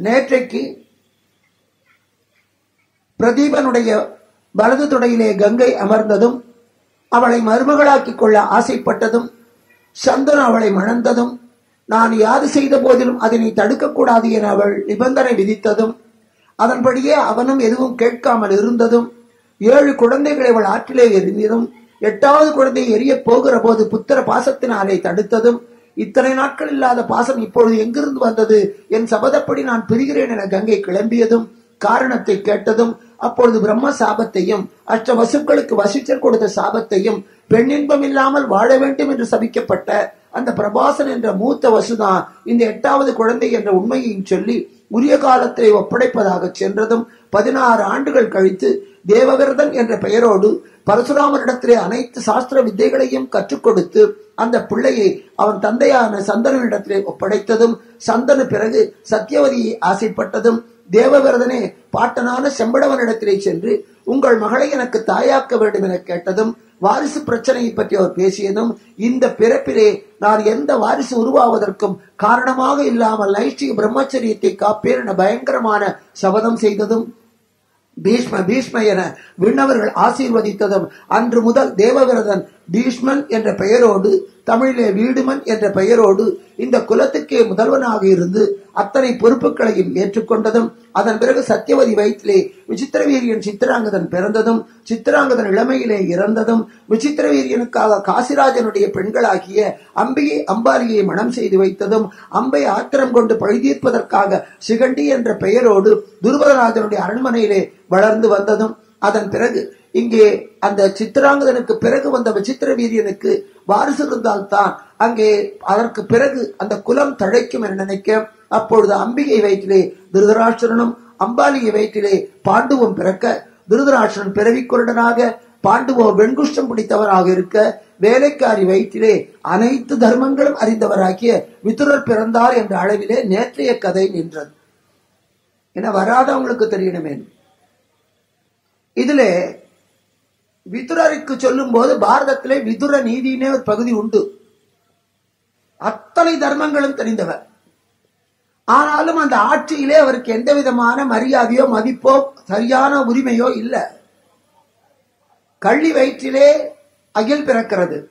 நேற்றைக்கு பிரதீபனுடைய வலது தொடையிலே கங்கை அமர்ந்ததும் அவளை மருமகளாக்கிக் கொள்ள ஆசைப்பட்டதும் சந்தனு அவளை மணந்ததும் நான் யாது செய்த போதிலும் அதனை தடுக்கக்கூடாது என அவள் நிபந்தனை விதித்ததும் அதன்படியே அவனும் எதுவும் கேட்காமல் இருந்ததும் ஏழு குழந்தைகளை அவள் ஆற்றிலே எரிந்ததும் எட்டாவது குழந்தை எரிய போகிற போது புத்திர பாசத்தினாலே தடுத்ததும் இத்தனை நாட்கள் இல்லாத பாசம் இப்பொழுது எங்கிருந்து வந்தது? என் சபதப்படி நான் பிரிகிறேன் என கங்கை கிளம்பியதும் காரணத்தை கேட்டதும் அப்பொழுது பிரம்ம சாபத்தையும் அஷ்ட வசுக்களுக்கு வசிச்சர் கொடுத்த சாபத்தையும் பெண்ணின்பம் இல்லாமல் வாழ வேண்டும் என்று சபிக்கப்பட்ட அந்த பிரபாசன் என்ற மூத்த வசுதான் இந்த எட்டாவது குழந்தை என்ற உண்மையையும் சொல்லி உரிய காலத்தை ஒப்படைப்பதாக சென்றதும் பதினாறு ஆண்டுகள் கழித்து தேவவிரதன் என்ற பெயரோடு பரசுராமரிடத்திலே அனைத்து சாஸ்திர வித்தைகளையும் கற்றுக் கொடுத்து அந்த பிள்ளையை அவன் தந்தையான சந்தனனிடத்திலே ஒப்படைத்ததும் சந்தனு பிறகு சத்தியவதியை ஆசைப்பட்டதும் தேவவிரதனே பாட்டனான செம்படவனிடத்திலே சென்று உங்கள் மகளை எனக்கு தாயாக்க வேண்டும் என கேட்டதும் வாரிசு பிரச்சனையை பற்றி அவர் பேசியதும் இந்த பிறப்பிலே நான் எந்த வாரிசு உருவாவதற்கும் காரணமாக இல்லாமல் நைஷ்டிக பிரம்மச்சரியத்தை காப்பேன் என பயங்கரமான சபதம் செய்ததும் பீஷ்ம பீஷ்ம என விண்ணவர்கள் ஆசீர்வதித்ததும் அன்று முதல் தேவவிரதன் பீஷ்மன் என்ற பெயரோடு தமிழிலே வீடுமன் என்ற பெயரோடு இந்த குலத்துக்கே முதல்வனாக இருந்து அத்தனை பொறுப்புகளையும் ஏற்றுக்கொண்டதும் அதன் பிறகு சத்தியவதி வயிற்றிலே விசித்திரவீரியன் சித்திராங்கதன் பிறந்ததும் சித்திராங்கதன் இளமையிலே இறந்ததும் விசித்திரவீரியனுக்காக காசிராஜனுடைய பெண்களாகிய அம்பியை அம்பாலியை மனம் செய்து வைத்ததும் அம்பை ஆத்திரம் கொண்டு பழிதீர்ப்பதற்காக சிகண்டி என்ற பெயரோடு துருவதராஜனுடைய அரண்மனையிலே வளர்ந்து வந்ததும் அதன் பிறகு இங்கே அந்த சித்திராங்கதனுக்கு பிறகு வந்த விசித்திர வீரியனுக்கு வாரிசு இருந்தால்தான் அங்கே அதற்கு பிறகு அந்த குலம் தழைக்கும் என நினைக்க அப்பொழுது அம்பிகை வயிற்றிலே திருதராஷ்டிரனும் அம்பாலிகை வயிற்றிலே பாண்டுவும் பிறக்க திருதராஷ்டிரன் பிறவிக்குருடனாக பாண்டுவோ வெண்குஷ்டம் பிடித்தவராக இருக்க வேலைக்காரி வயிற்றிலே அனைத்து தர்மங்களும் அறிந்தவராகிய விதுரர் பிறந்தார் என்ற அளவிலே நேற்றைய கதை நின்றது. என வராதவங்களுக்கு தெரியணுமே இதிலே விதுரருக்கு சொல்லும் போது பாரதத்திலே விதுர நீதினே ஒரு பகுதி உண்டு. அத்தனை தர்மங்களும் தெரிந்தவர் ஆனாலும் அந்த ஆட்சியிலே அவருக்கு எந்த விதமான மரியாதையோ மதிப்போ சரியான உரிமையோ இல்லை. கள்ளி வயிற்றிலே அகில் பிறக்கிறது.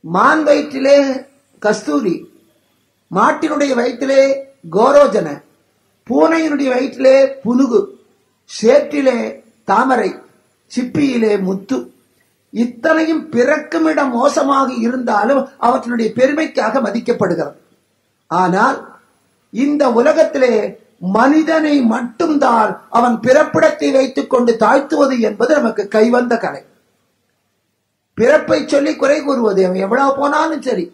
மான் வயிற்றிலே கஸ்தூரி. மாட்டினுடைய வயிற்றிலே கோரோஜன. பூனையினுடைய வயிற்றிலே புனுகு. சேற்றிலே தாமரை. சிப்பியிலே முத்து. இத்தனையும் பிறக்குமிடம் மோசமாக இருந்தாலும் அவற்றினுடைய பெருமைக்காக மதிக்கப்படுகிறது. ஆனால் இந்த உலகத்திலே மனிதனை மட்டும்தான் அவன் பிறப்பிடத்தை வைத்துக் கொண்டு தாழ்த்துவது என்பது நமக்கு கைவந்த கலை. பிறப்பை சொல்லி குறை கூறுவது அவன் எவ்வளவு போனாலும் சரி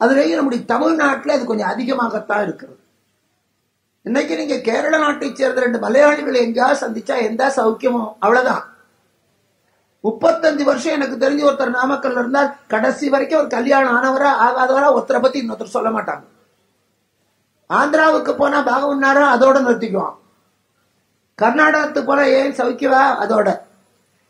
அதுலேயும் நம்முடைய தமிழ்நாட்டில் அது கொஞ்சம் அதிகமாகத்தான் இருக்கிறது. இன்னைக்கு நீங்க கேரள நாட்டை சேர்ந்த ரெண்டு மலையாளிகள் எங்கேயாவது சந்திச்சா எந்த சௌக்கியமோ அவ்வளவுதான். முப்பத்தஞ்சு வருஷம் எனக்கு தெரிஞ்சு ஒருத்தர் நாமக்கல்ல இருந்தால் கடைசி வரைக்கும் ஒரு கல்யாணம் ஆனவரா ஆகாதவரா ஒருத்தரை பத்தி இன்னொருத்தர் சொல்ல மாட்டாங்க. ஆந்திராவுக்கு போனா பாகவன்னாரா அதோட நிறுத்திக்குவான். கர்நாடகத்துக்கு போனா ஏன் சவிக்கவா அதோட.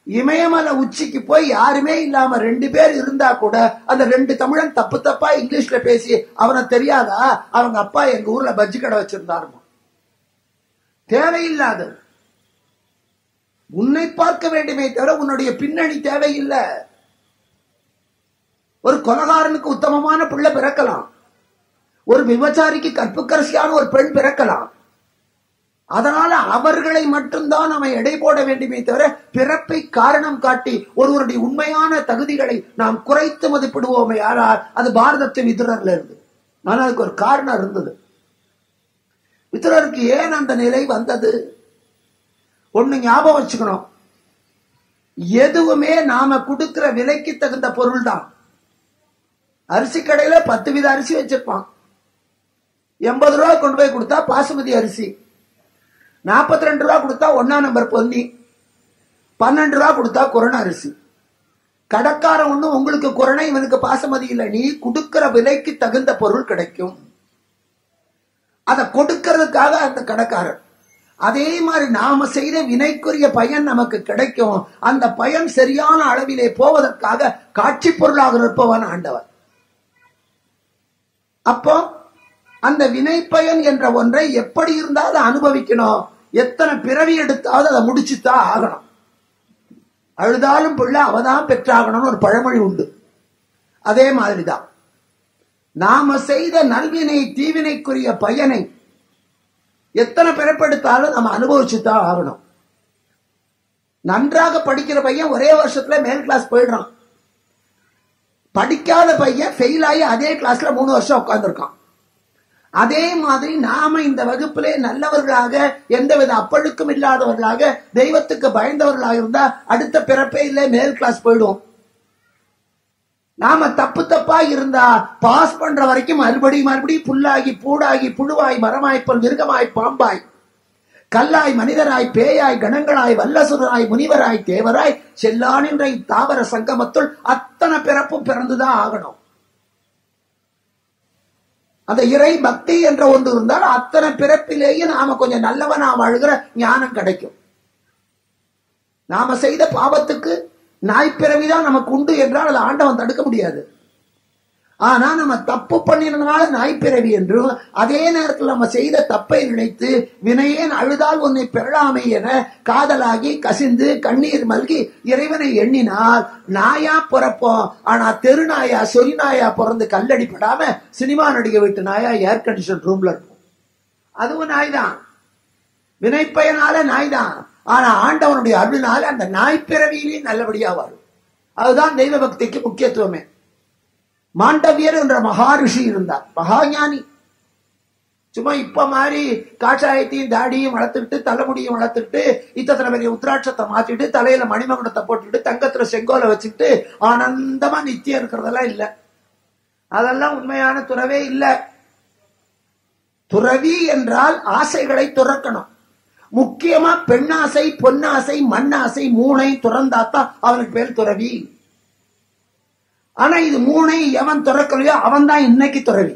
இமயமலை உச்சிக்கு போய் யாருமே இல்லாம ரெண்டு பேர் இருந்தா கூட அந்த ரெண்டு தமிழன் தப்பு தப்பா இங்கிலீஷ்ல பேசி அவனை தெரியாதா? அவங்க அப்பா எங்க ஊர்ல பஜ்ஜி கடை வச்சிருந்தாருமா. தேவையில்லாது உன்னை பார்க்க வேண்டுமே தவிர உன்னுடைய பின்னணி தேவையில்லை. ஒரு கொலகாரனுக்கு உத்தமமான பிள்ளை பிறக்கலாம். ஒரு விபச்சாரிக்கு கற்புக்கரசியான ஒரு பெண் பிறக்கலாம். அதனால அவர்களை மட்டும்தான் நம்ம எடை போட வேண்டுமே தவிர பிறப்பை காரணம் காட்டி ஒருவருடைய உண்மையான தகுதிகளை நாம் குறைத்து மதிப்பிடுவோமே யாரால் அது பாரதத்து விதுரர்ல இருந்து. ஆனால் அதுக்கு ஒரு காரணம் இருந்தது. விதுரருக்கு ஏன் அந்த நிலை வந்தது? ஒன்று ஞாபகம் வச்சுக்கணும். எதுவுமே நாம கொடுக்கிற விலைக்கு தகுந்த பொருள் தான் அரிசி கடையில பத்து வித அரிசி வச்சிருப்பான். எண்பது ரூபா கொண்டு போய் கொடுத்தா பாசுமதி அரிசி. நாற்பத்தி ரெண்டு ரூபா கொடுத்தா ஒன்னா நம்பர் பொன்னி. பன்னெண்டு ரூபா கொடுத்தா கொரோனா அரிசி. கடைக்காரன் ஒன்றும் உங்களுக்கு கொரோனா இவனுக்கு பாசமதி இல்லை. நீ கொடுக்கிற விலைக்கு தகுந்த பொருள் கிடைக்கும். அதை கொடுக்கிறதுக்காக அந்த கடைக்காரன் அதே மாதிரி நாம செய்த வினைக்குரிய பயன் நமக்கு கிடைக்கும். அந்த பயன் சரியான அளவிலே போவதற்காக காட்சி பொருளாக இருப்பவன் ஆண்டவர். அப்போ அந்த வினை பயன் என்ற ஒன்றை எப்படி இருந்தாலும் அனுபவிக்கணும். எத்தனை பிறவி எடுத்தாவது அதை முடிச்சுதான் ஆகணும். அழுதாலும் பிள்ளை அவதான் பெற்றாகணும்னு ஒரு பழமொழி உண்டு. அதே மாதிரிதான். நாம செய்த நல்வினை தீவினைக்குரிய பயனை எத்தனை பிறப்பெடுத்தாலும் நம்ம அனுபவிச்சுதான் ஆகணும். நன்றாக படிக்கிற பையன் ஒரே வருஷத்துல மேல் கிளாஸ் போயிடுறான். படிக்காத பையன் ஃபெயில் ஆகி அதே கிளாஸ்ல மூணு வருஷம் உட்காந்துருக்கான் அதே மாதிரி நாம இந்த வகுப்பிலே நல்லவர்களாக எந்தவித அப்பழுக்கும் இல்லாதவர்களாக தெய்வத்துக்கு பயந்தவர்களாக இருந்தா அடுத்த பிறப்பே இல்லை மேல் கிளாஸ் போயிடுவோம். நாம தப்பு தப்பா இருந்தா பாஸ் பண்ற வரைக்கும் மறுபடியும் மறுபடியும் புல்லாகி பூடாகி புழுவாய் மரமாய் மிருகமாய் பாம்பாய். கல்லாய் மனிதராய் பேயாய் கணங்களாய் வல்லசுராய் முனிவராய் தேவராய் செல்லானின்ற தாவர சங்கமத்துள் அத்தனை பிறப்பும் பிறந்துதான் ஆகணும். அந்த இறை பக்தி என்ற ஒன்று இருந்தால் அத்தனை பிறப்பிலேயே நாம கொஞ்சம் நல்லவனா வாழ்கிற ஞானம் கிடைக்கும். நாம செய்த பாவத்துக்கு நாய்ப்பிறவிதான் நமக்கு உண்டு என்றால் அதை ஆண்டவன் தடுக்க முடியாது. ஆனா நம்ம தப்பு பண்ணினதுனால நாய்ப்பிறவி என்றும் அதே நேரத்தில் நம்ம செய்த தப்பை நினைத்து வினையேன் அழுதால் உன்னை பெறலாமே என காதலாகி கசிந்து கண்ணீர் மல்கி இறைவனை எண்ணினால் நாயா பிறப்போம். ஆனா தெரு நாயா சொறி நாயா பிறந்து கல்லடிப்படாம சினிமா நடிகை வீட்டு நாயா ஏர் கண்டிஷன் ரூம்ல இருக்கும் அதுவும் நாய் தான் வினைப்பயனால நாய் தான் ஆனா ஆண்டவனுடைய அருளினால அந்த நாய் நல்லபடியா வரும் அதுதான் தெய்வ பக்திக்கு முக்கியத்துவமே. மாண்டவியர் என்ற மகாரிஷி இருந்தார். மகாஞானி. சும்மா இப்ப மாதிரி காஷாயத்தையும் தாடியும் வளர்த்துக்கிட்டு தலைமுடியும் வளர்த்துக்கிட்டு இத்தனை பெரிய உத்ராட்சத்தை மாத்திட்டு தலையில மணிமகுடத்தை போட்டுட்டு தங்கத்துல செங்கோலை வச்சுக்கிட்டு ஆனந்தமா நித்தியம் இருக்கிறதெல்லாம் இல்லை. அதெல்லாம் உண்மையான துறவே இல்லை. துறவி என்றால் ஆசைகளை துறக்கணும். முக்கியமா பெண்ணாசை பொன்னாசை மண்ணாசை மூனை துறந்தாத்தான் அவனுக்கு பேர் துறவி. ஆனா இது மூனை எவன் துறக்கலையோ அவன் தான் இன்னைக்கு துறவி.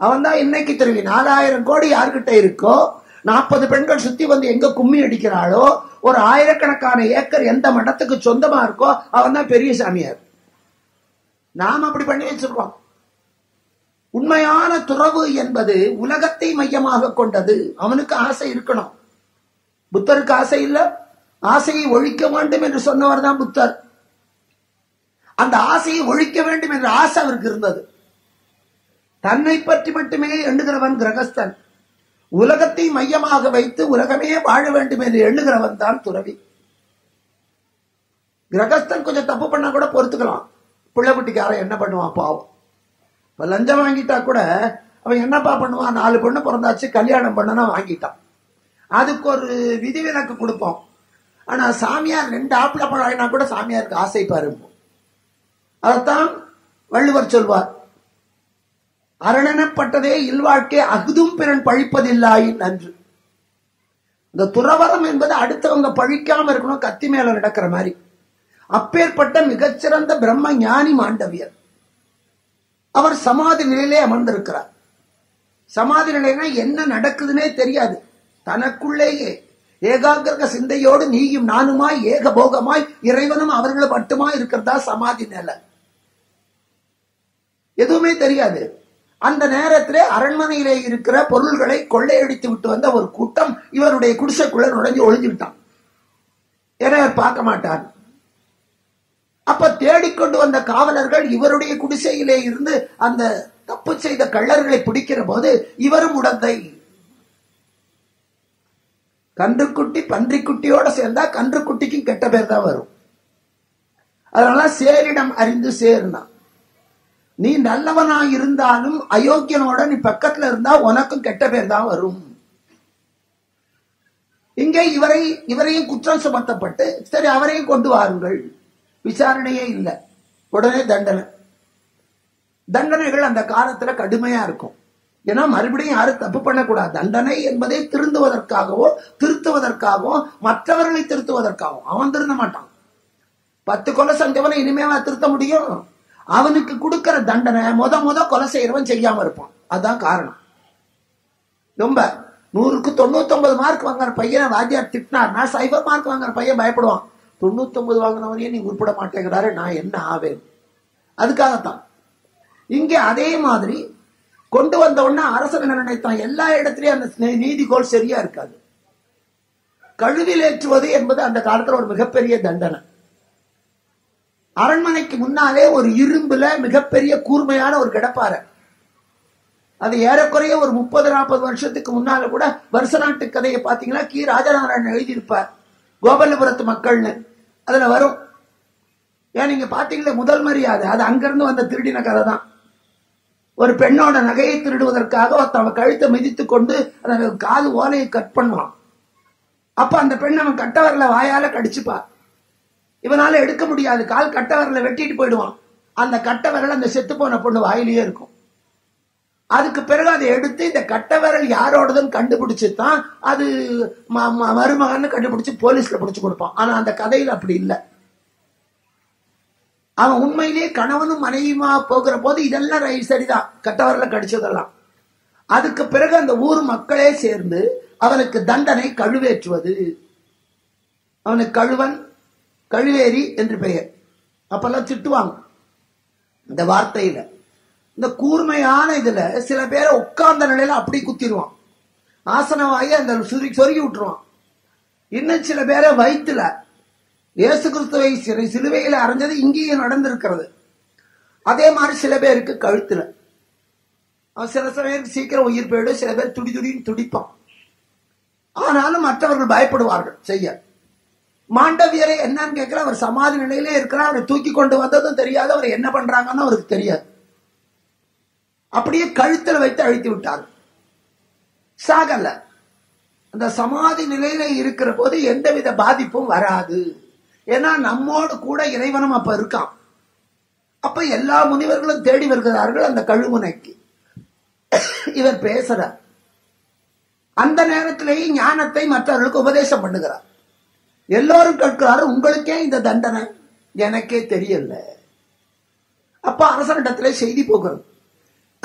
அவன் தான் இன்னைக்கு துறவி. நாலாயிரம் கோடி யார்கிட்ட இருக்கோ நாற்பது பெண்கள் சுத்தி வந்து எங்க கும்மி அடிக்கிறாளோ ஒரு ஆயிரக்கணக்கான ஏக்கர் எந்த மடத்துக்கு சொந்தமா இருக்கோ அவன் தான் பெரிய சாமியார். நாம் அப்படி பண்ணி வச்சிருக்கோம். உண்மையான துறவு என்பது உலகத்தை மையமாக கொண்டது. அவனுக்கு ஆசை இருக்கணும். புத்தருக்கு ஆசை இல்லை. ஆசையை ஒழிக்க வேண்டும் என்று சொன்னவர் தான் புத்தர். அந்த ஆசையை ஒழிக்க வேண்டும் என்ற ஆசை அவருக்கு இருந்தது. தன்னை பற்றி மட்டுமே எண்ணுகிறவன் கிரகஸ்தன். உலகத்தை மையமாக வைத்து உலகமே வாழ வேண்டும் என்று எண்ணுகிறவன் தான் துறவி. கிரகஸ்தன் கொஞ்சம் தப்பு பண்ணா கூட பொறுத்துக்கலாம். பிள்ளைக்குட்டிக்காரன் என்ன பண்ணுவான் பாவம். இப்போ லஞ்சம் வாங்கிட்டா கூட அவன் என்னப்பா பண்ணுவான்? நாலு பொண்ணு பிறந்தாச்சு கல்யாணம் பண்ணனா வாங்கிட்டான். அதுக்கு ஒரு விதிவிலக்கு கொடுப்போம். ஆனால் சாமியார் ரெண்டு ஆப்பிள பழகினா கூட சாமியாருக்கு ஆசை பாருப்போம் அதைத்தான் வள்ளுவர் சொல்வார். அரணனப்பட்டதே இல்வாழ்க்கை அகுதும் பிறன் பழிப்பதில்லாயின் நன்று. இந்த துறவரம் என்பது அடுத்தவங்க பழிக்காம இருக்கணும் கத்தி மேல நடக்கிற மாதிரி. அப்பேற்பட்ட மிகச்சிறந்த பிரம்ம ஞானி மாண்டவியர். அவர் சமாதி நிலையிலே அமர்ந்திருக்கிறார். சமாதி நிலைனா என்ன நடக்குதுன்னே தெரியாது. தனக்குள்ளேயே ஏகாகிரக சிந்தையோடு நீயும் நானுமாய் ஏகபோகமாய் இறைவனும் அவர்களும் மட்டுமா இருக்கிறதா சமாதி நிலை. எதுவுமே தெரியாது. அந்த நேரத்திலே அரண்மனையிலே இருக்கிற பொருள்களை கொள்ளையடித்து விட்டு வந்த ஒரு கூட்டம் இவருடைய குடிசைக்குள்ள நுழைஞ்சு ஒழிஞ்சு ஏன்னா இவர் பார்க்க மாட்டார். அப்ப தேடிக்கொண்டு வந்த காவலர்கள் இவருடைய குடிசையிலே இருந்து அந்த தப்பு செய்த கள்ளர்களை பிடிக்கிற போது இவரும் உடந்தை. கன்றுக்குட்டி பன்றிக்குட்டியோட சேர்ந்தா கன்றுக்குட்டிக்கும் கெட்ட பேர் தான் வரும். அதனால சேரிடம் அறிந்து சேர்னா. நீ நல்லவனா இருந்தாலும் அயோக்கியனோட நீ பக்கத்துல இருந்தா உனக்கும் கெட்ட பேர் தான் வரும். இங்கே இவரை இவரையும் குற்றம் சுமத்தப்பட்டு சரி அவரையும் கொண்டு வாருங்கள். விசாரணையே இல்லை. உடனே தண்டனை. தண்டனைகள் அந்த காலத்துல கடுமையா இருக்கும். ஏன்னா மறுபடியும் யாரும் தப்பு பண்ணக்கூடாது. தண்டனை என்பதை திருந்துவதற்காகவோ திருத்துவதற்காகவோ மற்றவர்களை திருத்துவதற்காகவும் அவன் திருந்த மாட்டான். பத்து கொலை செஞ்சவனை இனிமேவா திருத்த முடியும். அவனுக்கு கொடுக்கிற தண்டனை முத முத கொலை செய்யறவன் செய்யாம இருப்பான். அதுதான் காரணம். ரொம்ப நூறுக்கு தொண்ணூத்தொன்பது மார்க் வாங்குற பையனை வாத்தியார் திட்டினார்னா சைபர் மார்க் வாங்குற பையன் பயப்படுவான். தொண்ணூத்தொன்பது வாங்கினவரையே நீ உருப்பிட மாட்டேங்கிறாரு நான் என்ன ஆவேன்? அதுக்காகத்தான். இங்கே அதே மாதிரி கொண்டு வந்த உடனே அரசன் என்ன நினைத்தான்? எல்லா இடத்துலயும் அந்த நீதிகோள் சரியா இருக்காது. கழுவில் ஏற்றுவது என்பது அந்த காலத்தில் ஒரு மிகப்பெரிய தண்டனை. அரண்மனைக்கு முன்னாலே ஒரு இரும்புல மிகப்பெரிய கூர்மையான ஒரு கிடப்பாறை. அது ஏறக்குறைய ஒரு முப்பது நாற்பது வருஷத்துக்கு முன்னால கூட வருஷ நாட்டு கதையை பார்த்தீங்கன்னா கி. ராஜநாராயணன் எழுதியிருப்பார். கோபாலபுரத்து மக்கள்னு. அதில் வரும். ஏன் நீங்கள் பார்த்தீங்களே முதல் மரியாதை. அது அங்கேருந்து வந்த திருடின கதை தான் ஒரு பெண்ணோட நகையை திருடுவதற்காக ஒருத்தன் கழுத்தை மிதித்து கொண்டு அந்த காது ஓலையை கட் பண்ணுவான். அப்போ அந்த பெண் அவன் கட்டவரில் வாயால் கடிச்சுப்பா. இவனால் எடுக்க முடியாது. கால் கட்டவரில் வெட்டிட்டு போயிடுவான். அந்த கட்டவரில் அந்த செத்து போன பொண்ணு வாயிலேயே இருக்கும். அதுக்கு பிறகு அதை எடுத்து இந்த கட்டவரல் யாரோடதுன்னு கண்டுபிடிச்சு தான் அது ம- ம- மருமகன்னு கண்டுபிடிச்சு போலீஸ்ல பிடிச்சு கொடுப்பான். ஆனா அந்த கதையில அப்படி இல்லை. அவன் உண்மையிலேயே கணவனும் மனைவியுமா போகிற போது இதெல்லாம் ரை- சரிதான். கட்டவரல கடிச்சதெல்லாம். அதுக்கு பிறகு அந்த ஊர் மக்களே சேர்ந்து அவனுக்கு தண்டனை கழுவேற்றுவது. அவனுக்கு கழுவன் கழுவேரி என்று பெயர். அப்பெல்லாம் திட்டுவாங்க. இந்த வார்த்தையில. இந்த கூர்மையான இதுல சில பேரை உட்கார்ந்த நிலையில அப்படி குத்திடுவான். ஆசனமாகி அந்த சுருகி சொருகி விட்டுருவான். இன்னும் சில பேரை வயிற்றுல இயேசு கிறிஸ்துவை சிறை சிலுவையில் அரைஞ்சது இங்கேயும் நடந்திருக்கிறது. அதே மாதிரி சில பேருக்கு கழுத்துல. சில சமயம் சீக்கிரம் உயிர் போயிடும் சில பேர் துடி துடின்னு துடிப்பான். ஆனாலும் மற்றவர்கள் பயப்படுவார்கள் செய்ய. மாண்டவியரை என்னன்னு கேட்கல அவர் சமாதி நிலையிலே இருக்கிறார் அவரை தூக்கி கொண்டு வந்ததும் தெரியாது அவர் என்ன பண்றாங்கன்னு அவருக்கு தெரியாது. அப்படியே கழுத்தில் வைத்து அழித்து விட்டார் சாகல. அந்த சமாதி நிலையில இருக்கிற போது எந்தவித பாதிப்பும் வராது. ஏன்னா நம்மோடு கூட இறைவனும் அப்ப இருக்கான். அப்ப எல்லா முனிவர்களும் தேடி வருகிறார்கள் அந்த கழுவுனைக்கு இவர் பேசுறார் அந்த நேரத்திலேயே ஞானத்தை மற்றவர்களுக்கு உபதேசம் பண்ணுகிறார். எல்லோரும் கேட்கிறாரு உங்களுக்கே இந்த தண்டனை? எனக்கே தெரியல. அப்ப அரசனிடத்திலே செய்தி போகிறது.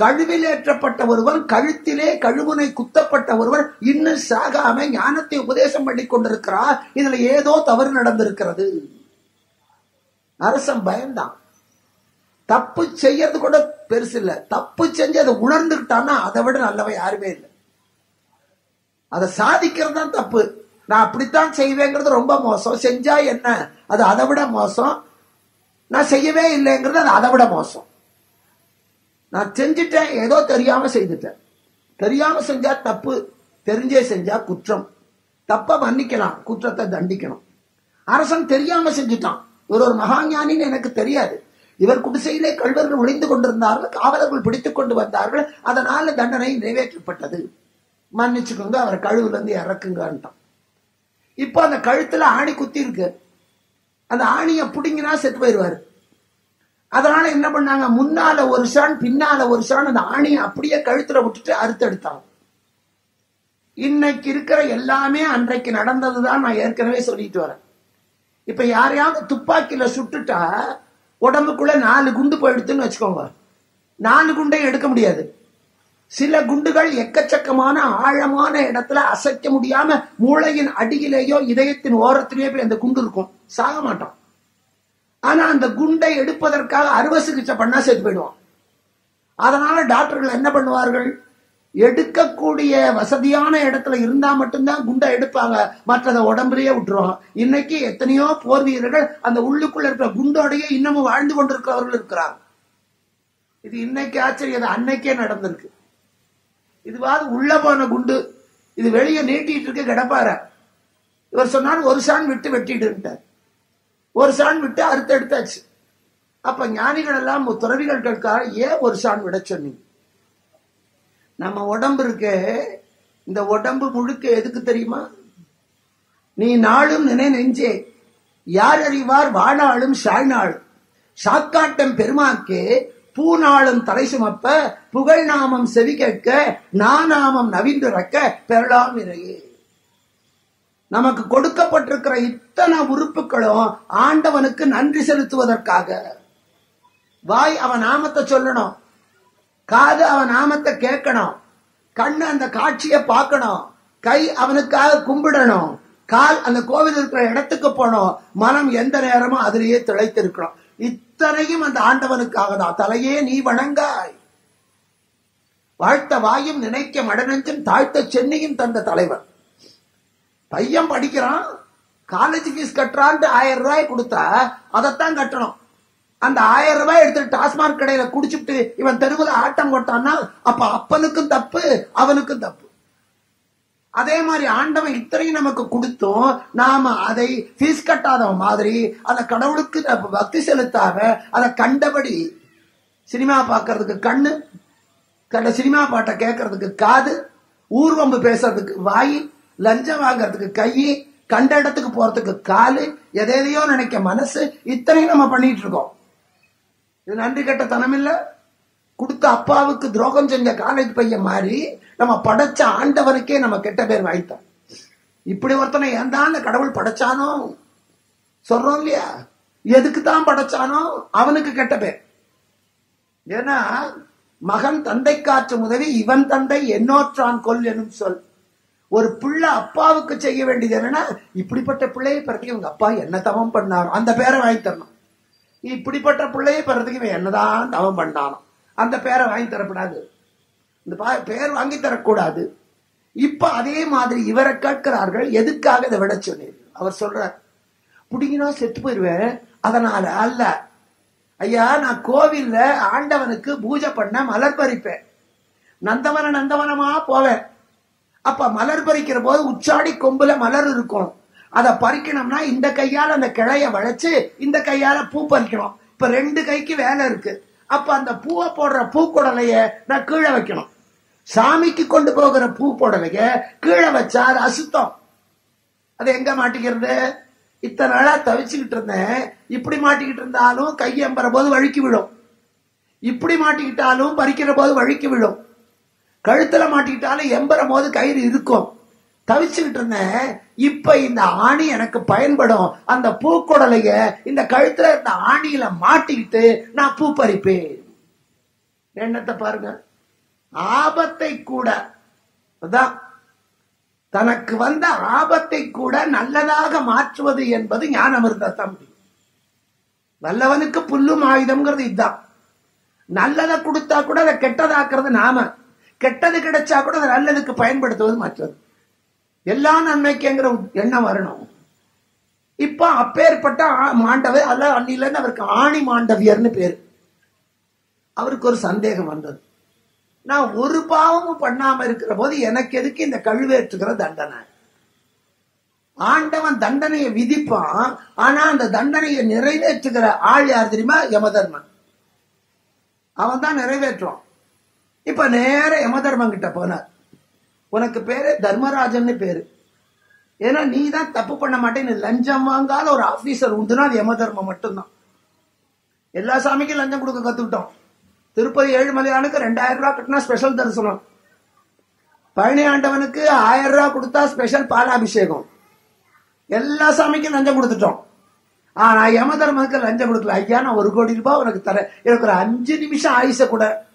கழுவில் ஏற்றப்பட்ட கழுத்திலே கழுவுனை குத்தப்பட்ட ஒருவர் இன்னும் சாகாம ஞானத்தை உபதேசம் பண்ணி கொண்டிருக்கிறார். இதுல ஏதோ தவறு நடந்திருக்கிறது. அரசன் பயந்தான். தப்பு செய்யறது கூட பெருசு இல்ல. தப்பு செஞ்சு அதை உணர்ந்துக்கிட்டான்னா அதை விட நல்லவன் யாருமே இல்லை. அதை சாதிக்கிறது தான் தப்பு. நான் அப்படித்தான் செய்வேங்கிறது ரொம்ப மோசம். செஞ்சா என்ன? அது அதை விட மோசம். நான் செய்யவே இல்லைங்கிறது அது அதை விட மோசம். நான் செஞ்சுட்டேன் ஏதோ தெரியாம செய்துட்டேன். தெரியாம செஞ்சா தப்பு தெரிஞ்சே செஞ்சா குற்றம். தப்ப மன்னிக்கலாம் குற்றத்தை தண்டிக்கணும். அரசன் தெரியாம செஞ்சுட்டான். இவர் ஒரு மகாஞானின்னு எனக்கு தெரியாது. இவர் குடிசையிலே கல்வர்கள் ஒளிந்து கொண்டிருந்தார்கள் காவலர்கள் பிடித்துக் கொண்டு வந்தார்கள் அதனால தண்டனை நிறைவேற்றப்பட்டது. மன்னிச்சுக்கோங்க அவர் கழுவுல இருந்து இறக்குங்கன்ட்டான். இப்போ அந்த கழுத்துல ஆணி குத்தி இருக்கு. அந்த ஆணியை பிடிங்கினா செத்து போயிடுவாரு. அதனால என்ன பண்ணாங்க? முன்னால ஒரு ஷான் பின்னால ஒரு ஷான் அந்த ஆணியை அப்படியே கழுத்துல விட்டுட்டு அறுத்தெடுத்தாங்க. இன்னைக்கு இருக்கிற எல்லாமே அன்றைக்கு நடந்ததுதான் நான் ஏற்கனவே சொல்லிட்டு வரேன். இப்ப யாரையாவது துப்பாக்கியில சுட்டுட்டா உடம்புக்குள்ள நாலு குண்டு போயிடுதுன்னு வச்சுக்கோங்க. நாலு குண்டை எடுக்க முடியாது. சில குண்டுகள் எக்கச்சக்கமான ஆழமான இடத்துல அசைக்க முடியாம மூளையின் அடியிலேயோ இதயத்தின் ஓரத்திலேயோ போய் அந்த குண்டு இருக்கும். சாக மாட்டோம். ஆனா அந்த குண்டை எடுப்பதற்காக அறுவை சிகிச்சை பண்ணா செத்து போயிடுவான். அதனால டாக்டர்கள் என்ன பண்ணுவார்கள்? எடுக்கக்கூடிய வசதியான இடத்துல இருந்தா மட்டும்தான் குண்டை எடுப்பாங்க. மற்றதை உடம்புலயே விட்டுருவாங்க. இன்னைக்கு எத்தனையோ போர் வீரர்கள் அந்த உள்ளுக்குள்ள இருக்கிற குண்டோடையே இன்னமும் வாழ்ந்து கொண்டிருக்கிறவர்கள் இருக்கிறாங்க. இது இன்னைக்கு ஆச்சரியம். அன்னைக்கே நடந்திருக்கு. இதுவாது உள்ள போன குண்டு. இது வெளியே நீட்டிட்டு இருக்க கிடப்பாரு இவர் சொன்னார் ஒரு சான் விட்டு வெட்டிட்டு ஒரு சான் விட்டு அறுத்து எடுத்தாச்சு. அப்ப ஞானிகள் எல்லாம் துறவிகள் கேட்கார ஏன் ஒரு சான் விட சொன்னீங்க? நம்ம உடம்பு இருக்க இந்த உடம்பு முழுக்க எதுக்கு தெரியுமா? நீ நாளும் நினை நெஞ்சே யார் அறிவார் வாழாளும் சாய்நாள். சாக்காட்டம் பெருமாக்கே பூநாளும் தலை சுமப்ப புகழ் நாமம் செவி கேட்க நானாமம் ரக்க பெறலாம் இறையே. நமக்கு கொடுக்கப்பட்டிருக்கிற இத்தனை உறுப்புகளும் ஆண்டவனுக்கு நன்றி செலுத்துவதற்காக. வாய் அவன் நாமத்தை சொல்லணும். காது அவன் நாமத்தை கேட்கணும். கண்ணு அந்த காட்சியை பார்க்கணும். கை அவனுக்காக கும்பிடணும். கால் அந்த கோவில் இருக்கிற இடத்துக்கு போனோம் மனம் எந்த நேரமும் அதிலேயே திளைத்திருக்கணும் இத்தனையும் அந்த ஆண்டவனுக்காக தான். தலையே நீ வணங்காய். வாழ்த்த வாயும் நினைக்க மடநெஞ்சும் தாழ்த்த சென்னையும் தந்த தலைவர். பையன் படிக்கிறான் காலேஜ் ஃபீஸ் கட்டுறான்ட்டு ஆயிரம் ரூபாய் கொடுத்தா அதைத்தான் கட்டணும். அந்த ஆயிரம் ரூபாய் எடுத்துட்டு டாஸ்மாக் கடையில குடிச்சுட்டு இவன் தெருவில் ஆட்டம் போட்டான்னா அப்ப அப்பனுக்கும் தப்பு அவனுக்கும் தப்பு. அதே மாதிரி ஆண்டவன் இத்தனையும் நமக்கு கொடுத்தோம் நாம அதை ஃபீஸ் கட்டாதவன் மாதிரி அந்த கடவுளுக்கு பக்தி செலுத்தாம அதை கண்டபடி சினிமா பார்க்கறதுக்கு கண்ணு கண்ட சினிமா பாட்டை கேட்கறதுக்கு காது ஊர்வம்பு பேசுறதுக்கு வாய் லஞ்சம் வாங்கறதுக்கு கை கண்ட இடத்துக்கு போறதுக்கு காலு எதையோ நினைக்க மனசு இத்தனையும் நம்ம பண்ணிட்டு இருக்கோம். இது நன்றி கெட்ட தனம் இல்ல. கொடுத்த அப்பாவுக்கு துரோகம் செஞ்ச காலேஜ் பையன் மாதிரி நம்ம படைச்ச ஆண்டவனுக்கே நம்ம கெட்ட பேர் வாய்த்தோம். இப்படி ஒருத்தனை ஏன் கடவுள் படைச்சானோ? சொல்றோம் இல்லையா? எதுக்கு தான் படைச்சானோ? அவனுக்கு கெட்ட பேர். ஏன்னா மகன் தந்தை காற்றும் உதவி இவன் தந்தை என்னோற்றான் கொல் எனும் சொல். ஒரு பிள்ளை அப்பாவுக்கு செய்ய வேண்டியது என்னன்னா இப்படிப்பட்ட பிள்ளையை பிறகு இவங்க அப்பா என்ன தவம் பண்ணாரோ அந்த பேரை வாங்கி தரணும். இப்படிப்பட்ட பிள்ளையை பிறகு இவன் என்னதான் தவம் பண்ணானோ அந்த பேரை வாங்கி தரக்கூடாது இந்த பா- பேர் வாங்கி தரக்கூடாது. இப்ப அதே மாதிரி இவரை கேட்கிறார்கள் எதுக்காக இதை விட சொன்னீர் அவர் சொல்றார் புடிங்கினா செத்து போயிருவேன் அதனால அல்ல. ஐயா நான் கோவில்ல ஆண்டவனுக்கு பூஜை பண்ண மலர் பறிப்பேன். நந்தவன நந்தவனமா போவேன். அப்ப மலர் பறிக்கிற போது உச்சாடி கொம்புல மலர் இருக்கும் அதை பறிக்கணும்னா இந்த கையால அந்த கிளைய வளைச்சு இந்த கையால பூ பறிக்கணும். இப்ப ரெண்டு கைக்கு வேலை இருக்கு. அப்ப அந்த பூவை போடுற பூக்குடலைய நான் கீழே வைக்கணும். சாமிக்கு கொண்டு போகிற பூ புடவைய கீழே வச்சா அது அசுத்தம். அது எங்க மாட்டிக்கிறது? இத்தனை நாளா தவிச்சுக்கிட்டு இருந்தேன். இப்படி மாட்டிக்கிட்டு இருந்தாலும் கையம்புற போது வழுக்கி விழும். இப்படி மாட்டிக்கிட்டாலும் பறிக்கிற போது வழுக்கி விழும். கழுத்தில் மாட்டிக்கிட்டாலும் எம்பரம் போது கயிறு இருக்கும் தவிச்சுக்கிட்டு இருந்தேன். இப்ப இந்த ஆணி எனக்கு பயன்படும். அந்த பூக்குடலைய இந்த கழுத்துல இருந்த ஆணியில மாட்டிக்கிட்டு நான் பூ பறிப்பேன். எண்ணத்தை பாருங்க. ஆபத்தை கூட அதான் தனக்கு வந்த ஆபத்தை கூட நல்லதாக மாற்றுவது என்பது ஞானம் இருந்தா தான் முடியும். நல்லவனுக்கு புல்லும் ஆயுதம்ங்கிறது இதுதான். நல்லதை கொடுத்தா கூட அதை கெட்டதாக்குறது நாம. கெட்டது கிடைச்சா கூட அதை நல்லதுக்கு பயன்படுத்துவது மற்றது. எல்லா நன்மைக்குங்கிற எண்ணம் வரணும். இப்ப அப்பேற்பட்ட ஆ- மாண்டவர் அல்ல அன்னிலன்னு அவருக்கு ஆணி மாண்டவியர்னு பேர். அவருக்கு ஒரு சந்தேகம் வந்தது. நான் ஒரு பாவமும் பண்ணாம இருக்கிற போது எனக்கு எதுக்கு இந்த கழுவேற்றுகிற தண்டனை? ஆண்டவன் தண்டனையை விதிப்பான். ஆனா அந்த தண்டனையை நிறைவேற்றுகிற ஆள் யார் தெரியுமா? யமதர்மன். அவன் தான் நிறைவேற்றுவான். இப்ப நேர யமதர்மன் கிட்ட போனார். உனக்கு பேரு தர்மராஜன்னு பேரு. ஏன்னா நீ தான் தப்பு பண்ண மாட்டேன்னு லஞ்சம் வாங்காத ஒரு ஆபீசர் உண்டுனா அது யமதர்மம் மட்டும்தான். எல்லா சாமிக்கும் லஞ்சம் கொடுக்க கத்துக்கிட்டோம். திருப்பதி ஏழுமலையானுக்கு ரெண்டாயிரம் ரூபாய் கட்டினா ஸ்பெஷல் தரிசனம். பழனி ஆண்டவனுக்கு ஆயிரம் ரூபாய் கொடுத்தா ஸ்பெஷல் பாலாபிஷேகம். எல்லா சாமிக்கும் லஞ்சம் கொடுத்துட்டோம். ஆனா யமதர்மனுக்கு லஞ்சம் கொடுக்கல. ஐயா நான் ஒரு கோடி ரூபாய் உனக்கு தரேன். எனக்கு ஒரு அஞ்சு நிமிஷம் ஆயுச கூட.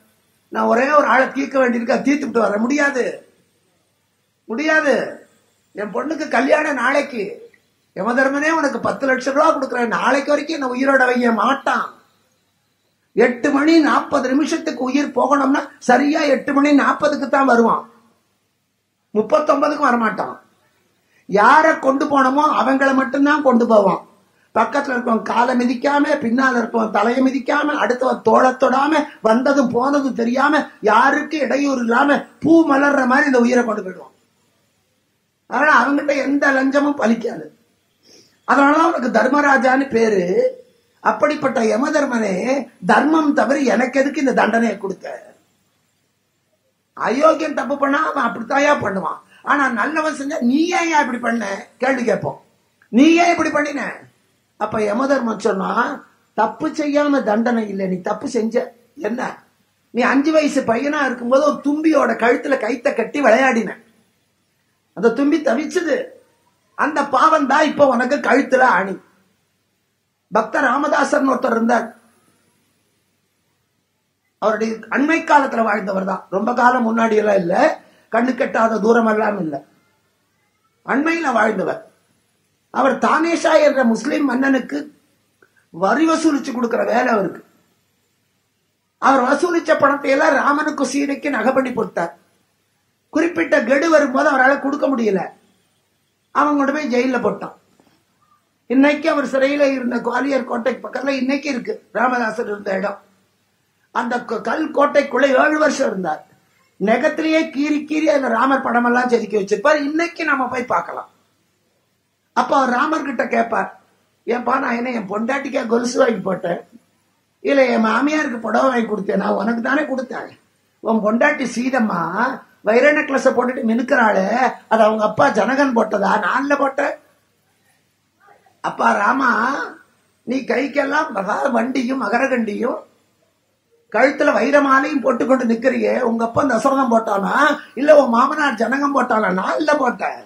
நான் ஒரே ஒரு ஆளை தீர்க்க வேண்டியிருக்கா? தீர்த்துட்டு வர முடியாது. முடியாது. என் பொண்ணுக்கு கல்யாணம் நாளைக்கு. யமதர்மனே உனக்கு பத்து லட்சம் ரூபா கொடுக்குறேன். நாளைக்கு வரைக்கும் என்ன உயிரோட வைய மாட்டான். எட்டு மணி நாற்பது நிமிஷத்துக்கு உயிர் போகணும்னா சரியா எட்டு மணி நாற்பதுக்கு தான் வருவான். முப்பத்தொன்பதுக்கும் வரமாட்டான். யாரை கொண்டு போனோமோ அவங்கள மட்டும்தான் கொண்டு போவான். பக்கத்துல இருக்கவன் காலை மிதிக்காம பின்னால இருக்கவன் தலையை மிதிக்காம அடுத்தவன் தோள தொடாம வந்ததும் போனதும் தெரியாம யாருக்கு இடையூறு இல்லாம பூ மலர்ற மாதிரி இந்த உயிரை கொண்டு போயிடுவான். அதனால அவங்கிட்ட எந்த லஞ்சமும் பலிக்காது. அதனால அவனுக்கு தர்மராஜான்னு பேரு. அப்படிப்பட்ட யமதர்மனே தர்மம் தவிர எனக்கு எதுக்கு இந்த தண்டனையை கொடுத்த அயோக்கியன் தப்பு பண்ணா அவன் அப்படித்தாயா பண்ணுவான். ஆனா நல்லவன் செஞ்சா நீ ஏன் இப்படி பண்ண? கேள்வி கேட்போம். நீ ஏன் இப்படி பண்ணின? அப்ப யமதர்மன் சொன்னா தப்பு செய்யாம தண்டனை இல்லை நீ தப்பு செஞ்ச என்ன? நீ அஞ்சு வயசு பையனா இருக்கும்போது ஒரு தும்பியோட கழுத்துல கைத்த கட்டி விளையாடின. அந்த தும்பி தவிச்சது. அந்த பாவம் தான் இப்ப உனக்கு கழுத்துல அணி பக்தர் ராமதாசர் ஒருத்தர் இருந்தார். அவருடைய அண்மை காலத்துல வாழ்ந்தவர் தான். ரொம்ப காலம் முன்னாடி எல்லாம் இல்ல. கண்ணு கெட்டாத தூரம் எல்லாம் இல்ல. அண்மையில வாழ்ந்தவர். அவர் தானேஷா என்ற முஸ்லிம் மன்னனுக்கு வரி வசூலிச்சு கொடுக்கிற வேலை அவருக்கு. அவர் வசூலிச்ச பணத்தை எல்லாம் ராமனுக்கு சீதைக்கு நகை பண்ணி கொடுத்தார். குறிப்பிட்ட கெடு வரும்போது அவரால் கொடுக்க முடியல. அவன் கொண்டு போய் ஜெயிலில் போட்டான். இன்னைக்கு அவர் சிறையில் இருந்த குவாலியர் கோட்டை பக்கத்தில் இன்னைக்கு இருக்கு. ராமதாசர் இருந்த இடம். அந்த கல் கோட்டைக்குள்ள ஏழு வருஷம் இருந்தார். நெகத்திலேயே கீறி கீறி அந்த ராமர் படமெல்லாம் செதுக்கி வச்சிருப்பார். இன்னைக்கு நம்ம போய் பார்க்கலாம். அப்போ அவர் ராமர் கிட்ட கேட்பார் ஏன்பா நான் என்ன என் பொண்டாட்டிக்கா கொலுசு வாங்கி போட்டேன்? இல்லை என் மாமியாருக்கு புடவை வாங்கி கொடுத்தேன். நான் உனக்கு தானே கொடுத்தேன். உன் பொண்டாட்டி சீதம்மா வைர நெக்லஸ போட்டுட்டு மினுக்கிறாளே. அது அவங்க அப்பா ஜனகன் போட்டதா? நான்ல போட்டேன். அப்பா ராமா நீ கைக்கெல்லாம் மகா வண்டியும் மகரகண்டியும் கழுத்துல வைரமாலையும் போட்டுக்கொண்டு நிக்கிறியே. உங்க அப்பா தசரதம் போட்டானா? இல்ல உன் மாமனார் ஜனகம் போட்டானா? நான் இல்ல போட்டேன்.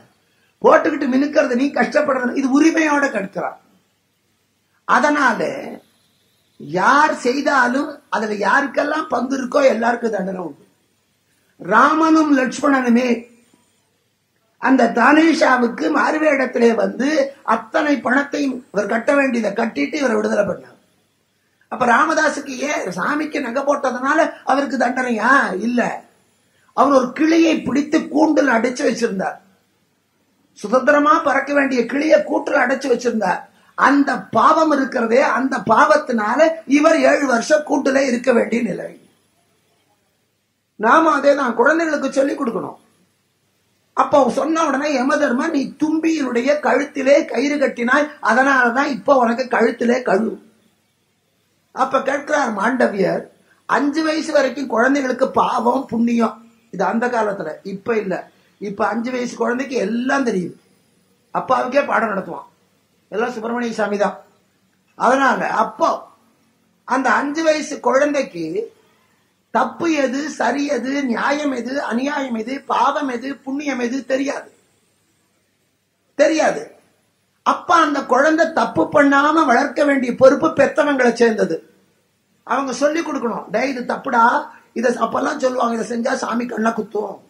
போட்டுக்கிட்டு மினுக்கிறது நீ கஷ்டப்படுறது இது உரிமையோட கற்கிறான் அதனால யார் செய்தாலும் அதுல யாருக்கெல்லாம் பங்கு இருக்கோ எல்லாருக்கும் தண்டனை உண்டு. ராமனும் லட்சுமணனுமே அந்த தானேஷாவுக்கு மாறுவேடத்திலே வந்து அத்தனை பணத்தையும் இவர் கட்ட வேண்டியதை கட்டிட்டு இவரை விடுதலை பண்ணார். அப்ப ராமதாசுக்கு ஏன் சாமிக்கு நகை போட்டதுனால அவருக்கு தண்டனையா? இல்ல. அவர் ஒரு கிளியை பிடித்து கூண்டில் அடைச்சு வச்சிருந்தார். சுதந்திரமா பறக்க வேண்டிய கிளியை கூட்டில் அடைச்சு வச்சிருந்தார் அந்த பாவம் இருக்கிறதே அந்த பாவத்தினால இவர் ஏழு வருஷம் கூட்டுல இருக்க வேண்டிய நிலை. நாம அதே தான் குழந்தைகளுக்கு சொல்லி கொடுக்கணும். அப்போ சொன்ன உடனே யமதர்மா நீ தும்பியினுடைய கழுத்திலே கயிறு கட்டினாய் அதனாலதான் இப்ப உனக்கு கழுத்திலே கழு. அப்ப கேட்கிறார் மாண்டவியர் அஞ்சு வயசு வரைக்கும் குழந்தைகளுக்கு பாவம் புண்ணியம் இது அந்த காலத்துல இப்ப இல்லை. இப்ப அஞ்சு வயசு குழந்தைக்கு எல்லாம் தெரியும் அப்பாவுக்கே பாடம் நடத்துவான். எல்லாம் சுப்பிரமணிய சாமி தான். அதனால அப்போ அந்த அஞ்சு வயசு குழந்தைக்கு தப்பு எது சரி எது நியாயம் எது அநியாயம் எது பாவம் எது புண்ணியம் எது தெரியாது. தெரியாது. அப்ப அந்த குழந்தை தப்பு பண்ணாம வளர்க்க வேண்டிய பொறுப்பு பெத்தவங்களை சேர்ந்தது. அவங்க சொல்லி கொடுக்கணும். டே இது தப்புடா. இத அப்பெல்லாம் சொல்லுவாங்க. இதை செஞ்சா சாமி கண்ணை குத்துவோம்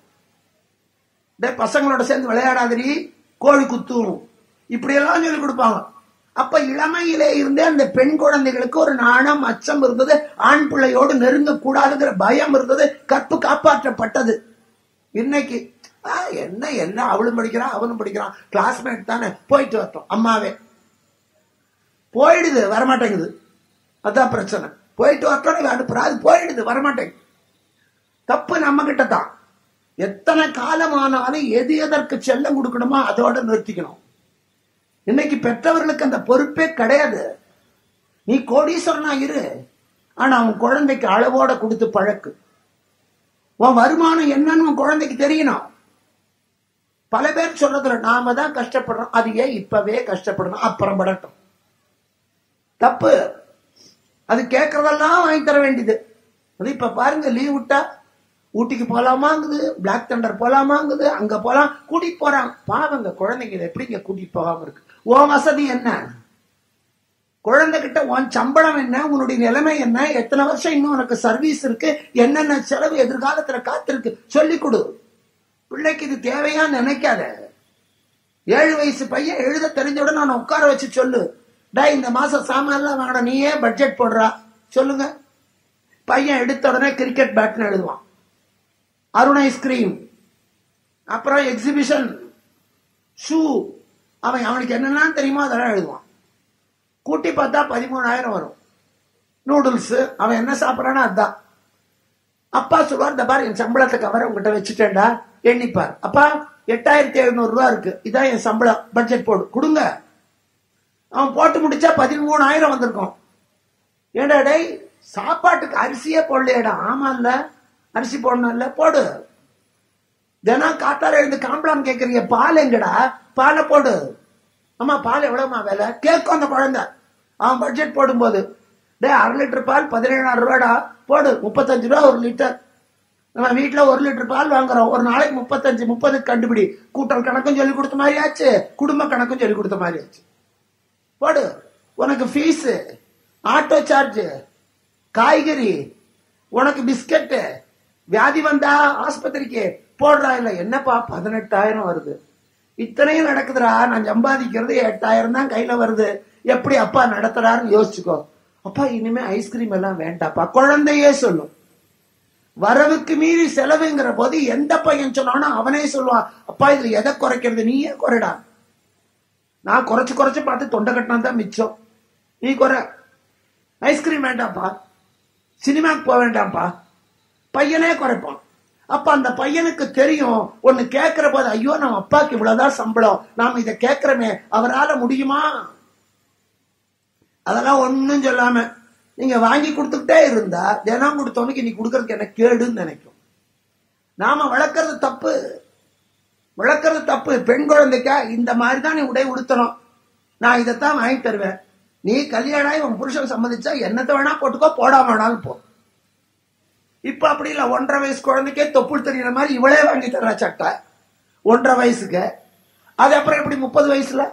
டேய் பசங்களோட சேர்ந்து விளையாடாதடி. கோழி குத்தும். இப்படியெல்லாம் சொல்லி கொடுப்பாங்க. அப்ப இளமையிலே இருந்தே அந்த பெண் குழந்தைகளுக்கு ஒரு நாணம் அச்சம் இருந்தது. ஆண் பிள்ளையோடு நெருங்க கூடாதுங்கிற பயம் இருந்தது. கற்பு காப்பாற்றப்பட்டது. இன்னைக்கு ஆ, என்ன என்ன அவளும் படிக்கிறான் அவனும் படிக்கிறான். கிளாஸ்மேட் தானே. போயிட்டு வரட்டும் அம்மாவே. போயிடுது வரமாட்டேங்குது. அதான் பிரச்சனை. போயிட்டு வரட்டும் அனுப்புறா. அது போயிடுது வரமாட்டேங்குது. தப்பு நம்ம கிட்ட தான் எத்தனை காலமானாலும் எது எதற்கு செல்லம் கொடுக்கணுமோ அதோட நிறுத்திக்கணும். இன்னைக்கு பெற்றவர்களுக்கு அந்த பொறுப்பே கிடையாது. நீ கோடீஸ்வரனா இரு. ஆனா அவன் குழந்தைக்கு அளவோட கொடுத்து பழக்கு. உன் வருமானம் என்னன்னு உன் குழந்தைக்கு தெரியணும். பல பேர் சொல்றதுல நாம தான் கஷ்டப்படுறோம். அது ஏன் இப்பவே கஷ்டப்படணும்? அப்புறம் படட்டும். தப்பு. அது கேட்கறதெல்லாம் வாங்கி தர வேண்டியது. அது இப்ப பாருங்க லீவ் விட்டா ஊட்டிக்கு போகலாமாங்குது பிளாக் தண்டர் போகலாமாங்குது அங்க போலாம் கூட்டிட்டு போறாங்க பாவங்க குழந்தைங்க எப்படிங்க கூட்டிட்டு போகாம இருக்கு? ஓ வசதி என்ன? குழந்தைகிட்ட உன் சம்பளம் என்ன? உன்னுடைய நிலைமை என்ன? எத்தனை வருஷம் இன்னும் உனக்கு சர்வீஸ் இருக்கு? என்னென்ன செலவு எதிர்காலத்துல காத்திருக்கு? சொல்லி கொடு. பிள்ளைக்கு இது தேவையா? நினைக்காத. ஏழு வயசு பையன் எழுத தெரிஞ்சவுடன் நான் உட்கார வச்சு சொல்லு. டா இந்த மாசம் சாமான்லாம் வாங்கணும் நீயே பட்ஜெட் போடுறா. சொல்லுங்க. பையன் எடுத்த உடனே கிரிக்கெட் பேட்னு எழுதுவான். அருண் ஐஸ்கிரீம் அப்புறம் எக்ஸிபிஷன் ஷூ அவன் அவனுக்கு என்னெல்லாம் தெரியுமோ அதெல்லாம் எழுதுவான். கூட்டி பார்த்தா பதிமூணாயிரம் வரும். நூடுல்ஸ் அவன் என்ன சாப்பிட்றானோ அதுதான் அப்பா சொல்லுவார் இந்த பாரு என் சம்பளத்தை கவர உங்ககிட்ட வச்சுட்டேன்டா. எண்ணிப்பார். அப்பா எட்டாயிரத்தி எழுநூறு ரூபா இருக்கு. இதான் என் சம்பளம். பட்ஜெட் போடு. கொடுங்க. அவன் போட்டு முடிச்சா பதிமூணாயிரம் வந்திருக்கும். ஏண்டா டேய் சாப்பாட்டுக்கு அரிசியே போடலையேடா. ஆமா இல்லை அரிசி போடணும் இல்ல போடு. தினம் காத்தால எழுந்து காம்பளாம் கேட்கறீங்க பால் எங்கடா? பாலை போடு. ஆமா பால் எவ்வளவுமா விலை? கேட்கும் அந்த குழந்தை. அவன் பட்ஜெட் போடும்போது டேய் அரை லிட்டர் பால் பதினேழாயிரம் ரூபாடா போடு முப்பத்தஞ்சு ரூபா ஒரு லிட்டர். நம்ம வீட்டில் ஒரு லிட்டர் பால் வாங்குறோம். ஒரு நாளைக்கு முப்பத்தஞ்சு முப்பது கண்டுபிடி. கூட்டல் கணக்கும் சொல்லி கொடுத்த மாதிரி ஆச்சு. குடும்ப கணக்கும் சொல்லி கொடுத்த மாதிரி ஆச்சு. போடு. உனக்கு ஃபீஸு ஆட்டோ சார்ஜு காய்கறி உனக்கு பிஸ்கட்டு வியாதி வந்தா ஆஸ்பத்திரிக்கு. போடுறா இல்ல என்னப்பா பதினெட்டாயிரம் வருது. இத்தனையும் நடக்குதுடா நான் சம்பாதிக்கிறது எட்டாயிரம் தான் கையில வருது. எப்படி அப்பா நடத்துறாருன்னு யோசிச்சுக்கோ. அப்பா இனிமே ஐஸ்கிரீம் எல்லாம் வேண்டாப்பா குழந்தையே சொல்லும். வரவுக்கு மீறி செலவுங்கிற போது எந்த பையன் சொன்னானோ அவனே சொல்லுவான் அப்பா இதுல எதை குறைக்கிறது? நீயே குறைடா. நான் குறைச்சு குறைச்சு பார்த்து தொண்டை கட்டினா தான் மிச்சம். நீ குறை. ஐஸ்கிரீம் வேண்டாம்ப்பா. சினிமாக்கு போக வேண்டாம்ப்பா. பையனே குறைப்பான். அப்ப அந்த பையனுக்கு தெரியும் ஒன்னு கேட்கிற போது ஐயோ நம்ம அப்பாக்கு இவ்வளவுதான் சம்பளம். நாம இதை கேட்கிறோமே அவரால முடியுமா? அதெல்லாம் ஒன்னும் சொல்லாம நீங்க வாங்கி கொடுத்துக்கிட்டே இருந்தா தினம் கொடுத்தவனுக்கு இன்னைக்கு கொடுக்கறதுக்கு என்ன கேடுன்னு நினைக்கும். நாம வளர்க்கறது தப்பு. வளர்க்கறது தப்பு. பெண் குழந்தைக்கா இந்த மாதிரி தான் நீ உடை உடுத்தணும். நான் இதைத்தான் வாங்கி தருவேன். நீ கல்யாணம் ஆகி உன் புருஷன் சம்மதிச்சா என்னத்தை வேணா போட்டுக்கோ போடாம வேணாலும் போ. இப்ப அப்படி இல்லை ஒன்றரை வயசு குழந்தைக்கே தொப்புள் தெரியுற மாதிரி இவளே வாங்கி தர்றா சட்டை. ஒன்றரை வயசுக்கு. அது அப்புறம் எப்படி முப்பது வயசுல?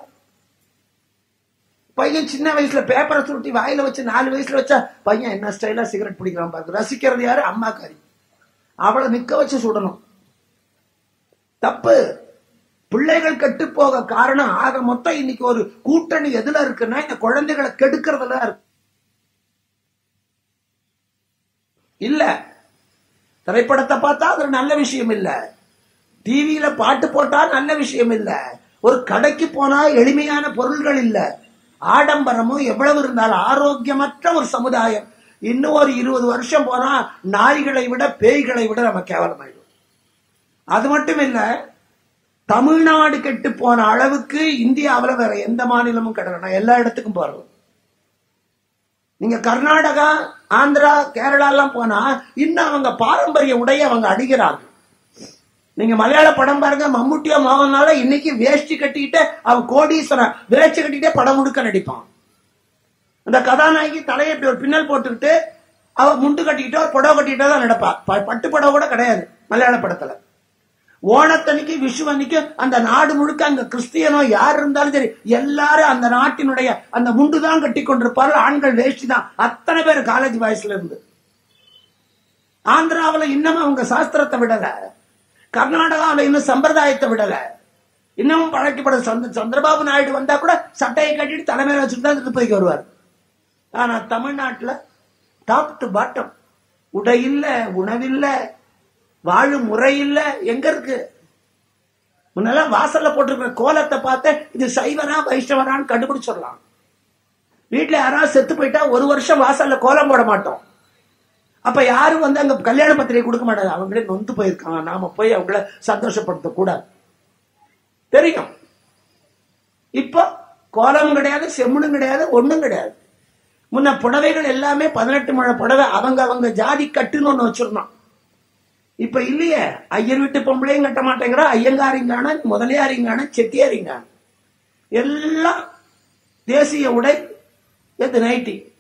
பையன் சின்ன வயசுல பேப்பரை சுருட்டி வாயில வச்சு நாலு வயசுல வச்சா பையன் என்ன ஸ்டைலா சிகரெட் பிடிக்கிறான் பாரு. ரசிக்கிறது யாரு? அம்மா காரி அவளை நிக்க வச்சு சுடணும். தப்பு. பிள்ளைகள் கெட்டு போக காரணம். ஆக மொத்தம் இன்னைக்கு ஒரு கூட்டணி எதுல இருக்குன்னா இந்த குழந்தைகளை கெடுக்கிறதுல இருக்கு. இல்ல. திரைப்படத்தை பார்த்தா அது நல்ல விஷயம் இல்லை. டிவியில பாட்டு போட்டா நல்ல விஷயம் இல்லை. ஒரு கடைக்கு போனா எளிமையான பொருள்கள் இல்லை. ஆடம்பரமும் எவ்வளவு இருந்தாலும் ஆரோக்கியமற்ற ஒரு சமுதாயம். இன்னும் ஒரு இருபது வருஷம் போனா நாய்களை விட பேய்களை விட நம்ம கேவலமாயிடும் அது மட்டும் இல்ல தமிழ்நாடு கெட்டு போன அளவுக்கு இந்தியாவில் வேற எந்த மாநிலமும் கிடையாது எல்லா இடத்துக்கும் போறோம் நீங்க கர்நாடகா ஆந்திரா கேரளா எல்லாம் போனா இன்னும் அவங்க பாரம்பரிய உடைய அவங்க அடிக்கிறாங்க நீங்க மலையாள படம் பாருங்க மம்முட்டியோ மோகனால இன்னைக்கு வேஷ்டி கட்டிக்கிட்டு அவன் கோடீஸ்வரன் வேஷ்டி கட்டிக்கிட்டே படம் முடுக்க நடிப்பான். அந்த கதாநாயகி தலையை இப்படி ஒரு பின்னல் போட்டுக்கிட்டு அவ முண்டு கட்டிக்கிட்டோ புடவை கட்டிக்கிட்டோ தான் நடப்பா. ப- பட்டு புடவை கூட கிடையாது மலையாள படத்துல. ஓணத்தன்னைக்கு விஷு அன்னைக்கு அந்த நாடு முழுக்க அங்க கிறிஸ்தியனோ யார் இருந்தாலும் சரி எல்லாரும் அந்த நாட்டினுடைய அந்த முண்டு தான் கட்டி கொண்டிருப்பார்கள். ஆண்கள் வேஷ்டி தான். அத்தனை பேர் காலேஜ் வயசுல இருந்து. ஆந்திராவுல இன்னமும் அவங்க சாஸ்திரத்தை விடல. கர்நாடகாவுல இன்னும் சம்பிரதாயத்தை விடல. இன்னமும் பழக்கப்பட சந்த சந்திரபாபு நாயுடு வந்தா கூட சட்டையை கட்டிட்டு தலைமையில வச்சுட்டு தான் திருப்பதிக்கு வருவார். ஆனா தமிழ்நாட்டுல டாப் டு பாட்டம் உடை உணவில்லை வாழும் முறை இல்ல எங்க இருக்கு? முன்னெல்லாம் வாசல்ல போட்டிருக்கிற கோலத்தை பார்த்து இது சைவரா வைஷ்ணவரான்னு கண்டுபிடிச்சிடலாம். வீட்டுல யாராவது செத்து போயிட்டா ஒரு வருஷம் வாசல்ல கோலம் போட மாட்டோம். அப்ப யாரும் வந்து அங்க கல்யாண பத்திரிகை கொடுக்க மாட்டாங்க. அவங்களே நொந்து போயிருக்காங்க நாம போய் அவங்கள சந்தோஷப்படுத்த கூடாது. தெரியும். இப்போ கோலமும் கிடையாது செம்மணும் கிடையாது ஒண்ணும் கிடையாது. முன்ன புடவைகள் எல்லாமே பதினெட்டு மழை புடவை அவங்க அவங்க ஜாதி கட்டுன்னு ஒன்று வச்சிருந்தோம் இப்ப இல்லையே? ஐயர் வீட்டு பொம்பளையும் கட்ட மாட்டேங்கிறா. ஐயங்காரிங்கான முதலியாரிங்கான செட்டியாரிங்கான எல்லாம் தேசிய உடை எது நைட்டி?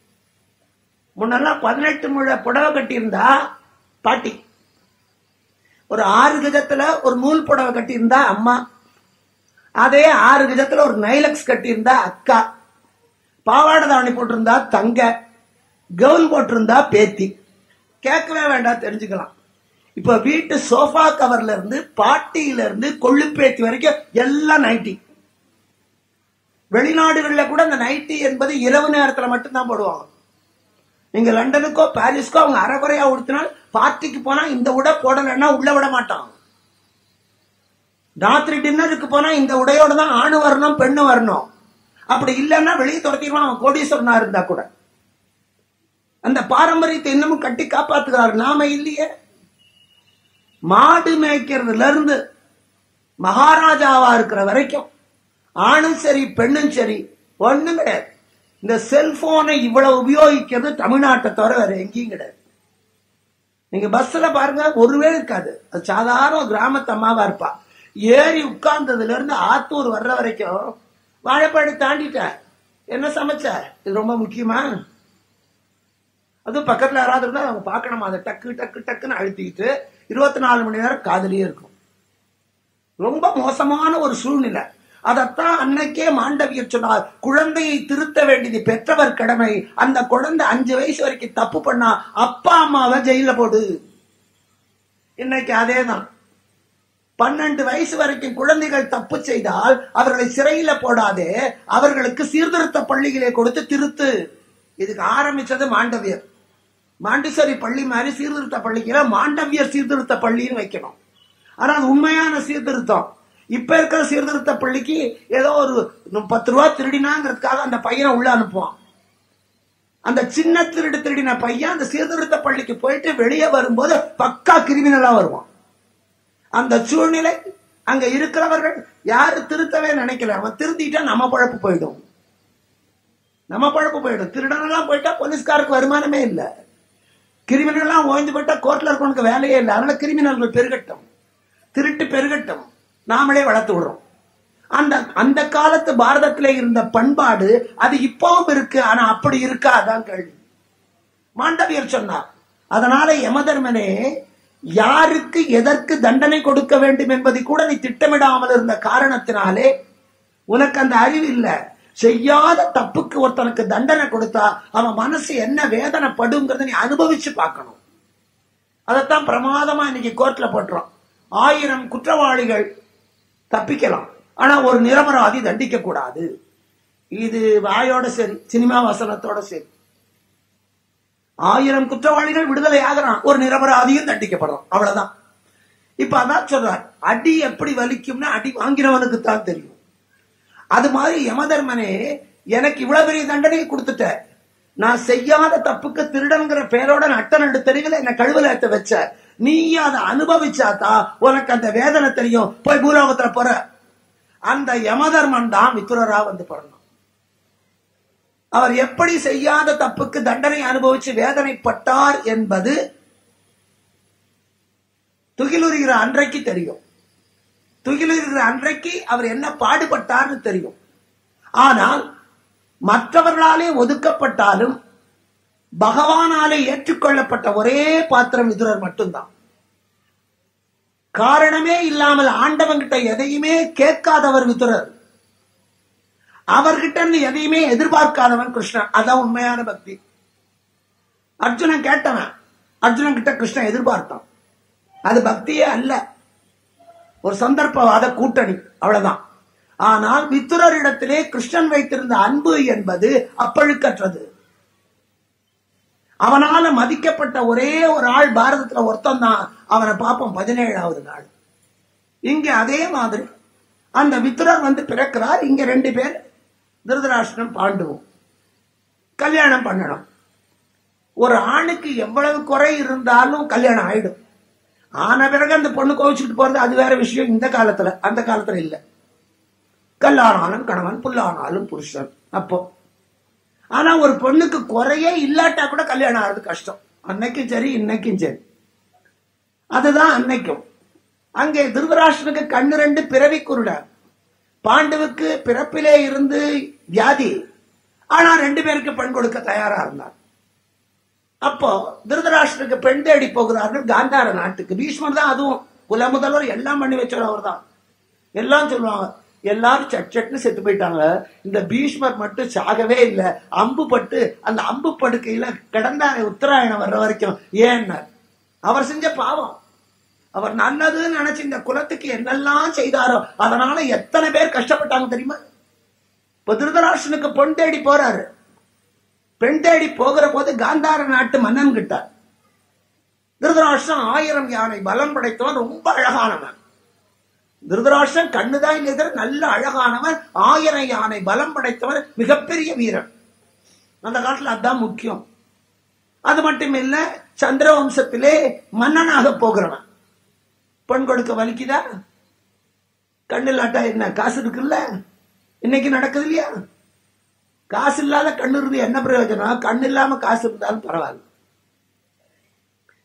முன்னெல்லாம் பதினெட்டு முழ புடவை கட்டியிருந்தா பாட்டி. ஒரு ஆறு கஜத்துல ஒரு நூல் புடவை கட்டியிருந்தா அம்மா. அதே ஆறு கஜத்துல ஒரு நைலக்ஸ் கட்டியிருந்தா அக்கா. பாவாடை தாவணி போட்டிருந்தா தங்க. கவுன் போட்டிருந்தா பேத்தி. கேட்கவே வேண்டாம் தெரிஞ்சுக்கலாம். இப்ப வீட்டு சோஃபா கவர்ல இருந்து பாட்டியில இருந்து கொள்ளுப்பேத்தி வரைக்கும் எல்லாம் நைட்டி. வெளிநாடுகளில் கூட அந்த நைட்டி என்பது இரவு நேரத்தில் மட்டும்தான் போடுவாங்க. நீங்க லண்டனுக்கோ பாரிஸ்க்கோ அவங்க அரைகுறையா உடுத்தினால் பார்ட்டிக்கு போனா இந்த உடை போடலைன்னா உள்ள விட மாட்டான் ராத்திரி டின்னருக்கு போனா இந்த உடையோட தான் ஆணு வரணும் பெண்ணு வரணும். அப்படி இல்லைன்னா வெளியே துரத்திடுவான் அவன் கோடீஸ்வரனா இருந்தா கூட. அந்த பாரம்பரியத்தை இன்னமும் கட்டி காப்பாத்துகிறார். நாம இல்லையே. மாடு மேய்க்கிறதுல இருந்து மகாராஜாவா இருக்கிற வரைக்கும் ஆணும் சரி பெண்ணும் சரி ஒண்ணும் கிடையாது. இந்த செல்போனை இவ்வளவு உபயோகிக்கிறது தமிழ்நாட்டை தவிர வேற எங்கேயும் கிடையாது. நீங்க பஸ்ல பாருங்க ஒருவே இருக்காது. அது சாதாரண கிராமத்து அம்மாவா இருப்பா. ஏறி உட்கார்ந்ததுல இருந்து ஆத்தூர் வர்ற வரைக்கும் வாழைப்பாடு தாண்டிட்ட. என்ன சமைச்ச? இது ரொம்ப முக்கியமா? அதுவும் பக்கத்துல யாராவது இருந்தா அவங்க பார்க்கணுமா? அதை டக்கு டக்கு டக்குன்னு அழுத்திக்கிட்டு இருபத்தி நாலு மணி நேரம் காதலியே இருக்கும். ரொம்ப மோசமான ஒரு சூழ்நிலை. அதைத்தான் அன்னைக்கே மாண்டவியர் சொன்னார் குழந்தையை திருத்த வேண்டியது பெற்றவர் கடமை. அந்த குழந்தை அஞ்சு வயசு வரைக்கும் தப்பு பண்ணா அப்பா அம்மாவை ஜெயில போடு. இன்னைக்கு அதேதான். பன்னெண்டு வயசு வரைக்கும் குழந்தைகள் தப்பு செய்தால் அவர்களை சிறையில போடாதே அவர்களுக்கு சீர்திருத்த பள்ளிகளை கொடுத்து திருத்து. இதுக்கு ஆரம்பிச்சது மாண்டவியர். மாண்டிசரி பள்ளி மாதிரி சீர்திருத்த பள்ளிக்கு மாண்டவிய சீர்திருத்த பள்ளின்னு வைக்கணும். ஆனா அது உண்மையான சீர்திருத்தம். இப்ப இருக்கிற சீர்திருத்த பள்ளிக்கு ஏதோ ஒரு பத்து ரூபா திருடினாங்கிறதுக்காக அந்த பையனை உள்ள அனுப்புவான். அந்த சின்ன திருடு திருடின பையன் அந்த சீர்திருத்த பள்ளிக்கு போயிட்டு வெளியே வரும்போது பக்கா கிரிமினலா வருவான். அந்த சூழ்நிலை அங்க இருக்கிறவர்கள் யாரு திருத்தவே நினைக்கல. அவன் திருத்திட்டா நம்ம பழப்பு போயிடும். நம்ம பழப்பு போயிடும். திருடனெல்லாம் போயிட்டா போலீஸ்காருக்கு வருமானமே இல்லை. கிரிமினல்லாம் ஓய்ந்து போயிட்டா கோர்ட்ல இருக்கவனுக்கு வேலையே இல்லை. அதனால கிரிமினல்கள் பெருகட்டும். திருட்டு பெருகட்டும். நாமளே வளர்த்து விடுறோம். அந்த அந்த காலத்து பாரதத்தில் இருந்த பண்பாடு அது இப்பவும் இருக்கு. ஆனா அப்படி இருக்கா அதான் கேள்வி. மாண்டவியர் சொன்னார் அதனால யமதர்மனே யாருக்கு எதற்கு தண்டனை கொடுக்க வேண்டும் என்பதை கூட நீ திட்டமிடாமல் இருந்த காரணத்தினாலே உனக்கு அந்த அறிவு இல்லை. செய்யாத தப்புக்கு ஒருத்தனுக்கு தண்டனை கொடுத்தா அவன் மனசு என்ன வேதனைப்படுங்கிறத நீ அனுபவிச்சு பார்க்கணும். அதைத்தான் பிரமாதமா இன்னைக்கு கோர்ட்ல போட்டுறோம். ஆயிரம் குற்றவாளிகள் தப்பிக்கலாம். ஆனா ஒரு நிரபராதி தண்டிக்க கூடாது இது வாயோட சரி சினிமா வசனத்தோட சரி. ஆயிரம் குற்றவாளிகள் விடுதலை ஆகிறான் ஒரு நிரபராதியும் தண்டிக்கப்படுறோம். அவ்வளவுதான். இப்ப அதான் சொல்றார் அடி எப்படி வலிக்கும்னா அடி வாங்கினவனுக்கு தான் தெரியும். அது மாதிரி யமதர்மனே எனக்கு இவ்வளவு பெரிய தண்டனையை கொடுத்துட்ட. நான் செய்யாத தப்புக்கு திருடன்கிற பேரோட நட்டன் நண்டு தெரியல என்ன கழுவுல ஏற்ற வச்ச. நீ அதை அனுபவிச்சாத்தா உனக்கு அந்த வேதனை தெரியும். போய் பூலோகத்துல போற. அந்த யமதர்மன் தான் மித்துரரா வந்து பிறந்தோம் அவர் எப்படி செய்யாத தப்புக்கு தண்டனை அனுபவிச்சு வேதனைப்பட்டார் என்பது துகிலுறுகிற அன்றைக்கு தெரியும். துயிலிருக்கிற அன்றைக்கு அவர் என்ன பாடுபட்டார்னு தெரியும். ஆனால் மற்றவர்களாலே ஒதுக்கப்பட்டாலும் பகவானாலே ஏற்றுக்கொள்ளப்பட்ட ஒரே பாத்திரம் விதுரர் மட்டும்தான். காரணமே இல்லாமல் ஆண்டவன்கிட்ட எதையுமே கேட்காதவர் விதுரர். அவர்கிட்ட இருந்து எதையுமே எதிர்பார்க்காதவன் கிருஷ்ணன். அதான் உண்மையான பக்தி. அர்ஜுனன் கேட்டவன். அர்ஜுனன் கிட்ட கிருஷ்ணன் எதிர்பார்த்தான். அது பக்தியே அல்ல. ஒரு சந்தர்ப்பவாத கூட்டணி அவ்வளவுதான். ஆனால் மித்துரரிடத்திலே கிருஷ்ணன் வைத்திருந்த அன்பு என்பது அப்பழுக்கற்றது. அவனால மதிக்கப்பட்ட ஒரே ஒரு ஆள் பாரதத்துல ஒருத்தன் தான். அவனை பார்ப்போம் பதினேழாவது நாள். இங்க அதே மாதிரி அந்த மித்துரர் வந்து பிறக்கிறார். இங்க ரெண்டு பேர் திருதராஷ்டிரம் பாண்டுவும். கல்யாணம் பண்ணணும். ஒரு ஆணுக்கு எவ்வளவு குறை இருந்தாலும் கல்யாணம் ஆயிடும். ஆன பிறகு அந்த பொண்ணு கோவிச்சுட்டு போறது அது வேற விஷயம். இந்த காலத்துல அந்த காலத்துல இல்ல. கல்லானாலும் கணவன் புல்லானாலும் புருஷன். அப்போ ஆனா ஒரு பொண்ணுக்கு குறையே இல்லாட்டா கூட கல்யாணம் ஆகிறது கஷ்டம். அன்னைக்கும் சரி இன்னைக்கும் சரி. அதுதான் அன்னைக்கும். அங்கே திருவராஷ்டனுக்கு கண்ணு ரெண்டு பிறவி குருட. பாண்டுவுக்கு பிறப்பிலே இருந்து வியாதி. ஆனா ரெண்டு பேருக்கு பெண் கொடுக்க தயாரா இருந்தார். அப்போ திருதராஷ்டிரக்கு பெண் தேடி போகிறார்கள் காந்தார நாட்டுக்கு. பீஷ்மர் தான் அதுவும் குல முதல்வர் எல்லாம் பண்ணி வச்சவர் அவர் தான் எல்லாம் சொல்லுவாங்க எல்லாரும் சட் சட்னு செத்து போயிட்டாங்க. இந்த பீஷ்மர் மட்டும் சாகவே இல்லை. அம்பு பட்டு அந்த அம்பு படுக்கையில கிடந்தாரு உத்தராயணம் வர்ற வரைக்கும். ஏன்னா அவர் செஞ்ச பாவம். அவர் நல்லதுன்னு நினைச்சு இந்த குலத்துக்கு என்னெல்லாம் செய்தாரோ அதனால எத்தனை பேர் கஷ்டப்பட்டாங்க தெரியுமா? இப்ப திருதராஷ்டனுக்கு பொன் தேடி போறாரு. பெண் தேடி போகிற போது காந்தார நாட்டு மன்னன் கிட்ட திருதராஷ்டிரம் ஆயிரம் யானை பலம் படைத்தவன் ரொம்ப அழகானவன். திருதராஷ்டிரன் கண்ணுதான் எதிர நல்ல அழகானவன் ஆயிரம் யானை பலம் படைத்தவன் மிகப்பெரிய வீரன். அந்த காலத்துல அதுதான் முக்கியம். அது மட்டும் இல்ல சந்திரவம்சத்திலே மன்னனாக போகிறவன். பெண் கொடுக்க வலிக்குதா? கண்ணில்லாட்டா என்ன காசு இருக்குல்ல? இன்னைக்கு நடக்குது இல்லையா? காசு இல்லாத கண்ணு இருந்து என்ன பிரயோஜனம்? கண்ணு இல்லாம காசு இருந்தாலும் பரவாயில்ல.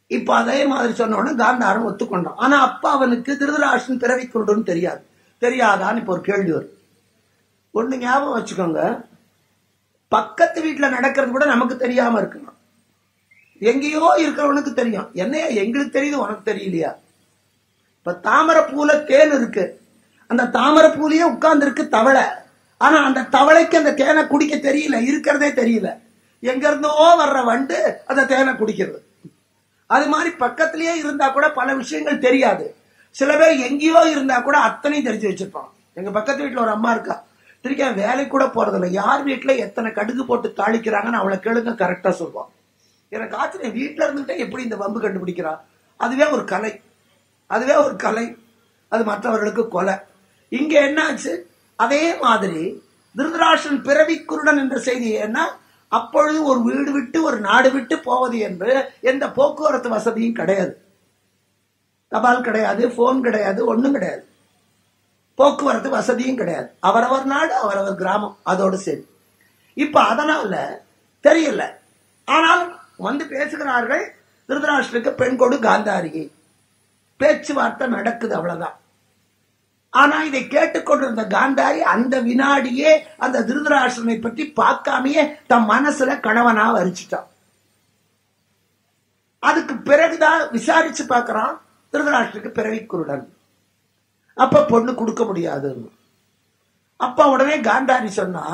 இப்ப அதே மாதிரி சொன்ன காந்தாரம் ஒத்துக்கொண்டான். ஆனா அப்பா அவனுக்கு திருதராஷ்டன் பிறவி குருடுன்னு தெரியாது. தெரியாதான்னு இப்ப ஒரு கேள்வி வரும். ஒண்ணு ஞாபகம் வச்சுக்கோங்க. பக்கத்து வீட்டுல நடக்கிறது கூட நமக்கு தெரியாம இருக்கணும். எங்கேயோ இருக்கிறவனுக்கு தெரியும். என்னையா? எங்களுக்கு தெரியுது உனக்கு தெரியலையா? இப்ப தாமரை பூல தேன் இருக்கு. அந்த தாமரை பூலயே உட்கார்ந்து இருக்கு தவளை. ஆனா அந்த தவளைக்கு அந்த தேனை குடிக்க தெரியல இருக்கிறதே தெரியல. எங்க இருந்தோ வர்ற வண்டு அந்த தேனை குடிக்கிறது. அது மாதிரி பக்கத்திலேயே இருந்தா கூட பல விஷயங்கள் தெரியாது. சில பேர் எங்கேயோ இருந்தா கூட அத்தனையும் தெரிஞ்சு வச்சிருப்பான் எங்க பக்கத்து வீட்டுல ஒரு அம்மா இருக்கா. திருக்க வேலைக்கு கூட போறதில்ல. யார் வீட்டுல எத்தனை கடுகு போட்டு தாளிக்கிறாங்கன்னு அவளை கேளுங்க கரெக்டா சொல்லுவான். எனக்கு ஆச்சரியம். வீட்டுல இருந்துட்டே எப்படி இந்த வம்பு கண்டுபிடிக்கிறா? அதுவே ஒரு கலை. அதுவே ஒரு கலை. அது மற்றவர்களுக்கு கொலை. இங்க என்னாச்சு அதே மாதிரி திருதராஷ்டிரன் பிறவி குருடன் என்ற செய்தி என்ன? அப்பொழுது ஒரு வீடு விட்டு ஒரு நாடு விட்டு போவது என்று எந்த போக்குவரத்து வசதியும் கிடையாது. தபால் கிடையாது போன் கிடையாது ஒன்றும் கிடையாது. போக்குவரத்து வசதியும் கிடையாது. அவரவர் நாடு அவரவர் கிராமம் அதோடு சரி. இப்ப அதனால தெரியல. ஆனால் வந்து பேசுகிறார்கள் திருதராஷ்டிரக்கு பெண் கொடு காந்தாரிகை பேச்சுவார்த்தை நடக்குது அவ்வளவுதான். ஆனா இதை கேட்டுக்கொண்டிருந்த காந்தாரி அந்த வினாடியே அந்த திருதராஷ்டிரனை பற்றி பார்க்காமயே தன் மனசுல கணவனா வரிச்சிட்டான். அதுக்கு பிறகுதான் விசாரிச்சு பார்க்கறான் திருதராஷ்டிரக்கு பிறவி குருடன். அப்ப பொண்ணு கொடுக்க முடியாதுன்னு அப்ப உடனே காந்தாரி சொன்னா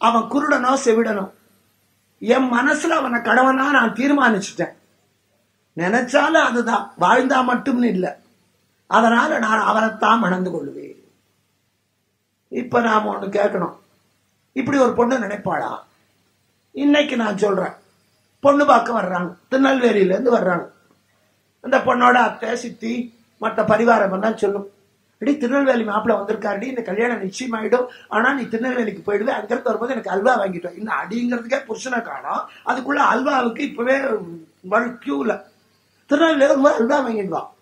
அவன் குருடனோ செவிடனோ என் மனசுல அவனை கணவனா நான் தீர்மானிச்சுட்டேன். நினைச்சாலும் அதுதான் வாழ்ந்தா மட்டும்னு இல்லை. அதனால நான் அவனைத்தான் மணந்து கொள்வேன். இப்ப நாம ஒண்ணு கேட்கணும். இப்படி ஒரு பொண்ணு நினைப்பாளா? இன்னைக்கு நான் சொல்றேன். பொண்ணு பார்க்க வர்றாங்க. திருநெல்வேலியில இருந்து வர்றாங்க. அந்த பொண்ணோட அத்தை சித்தி மற்ற பரிவாரம் எல்லாம் சொல்லும். அடி திருநெல்வேலி மாப்பிள்ள வந்திருக்காருடி இந்த கல்யாணம் நிச்சயமாயிடும். ஆனா நீ திருநெல்வேலிக்கு போயிடுவே. அங்கிருந்து வரும்போது எனக்கு அல்வா வாங்கிட்டோம் இன்னும் அடிங்கிறதுக்கே புருஷனை காணும். அதுக்குள்ள அல்வாவுக்கு இப்பவே கியூல திருநெல்வேலி வரும்போது அல்வா வாங்கிடுவான்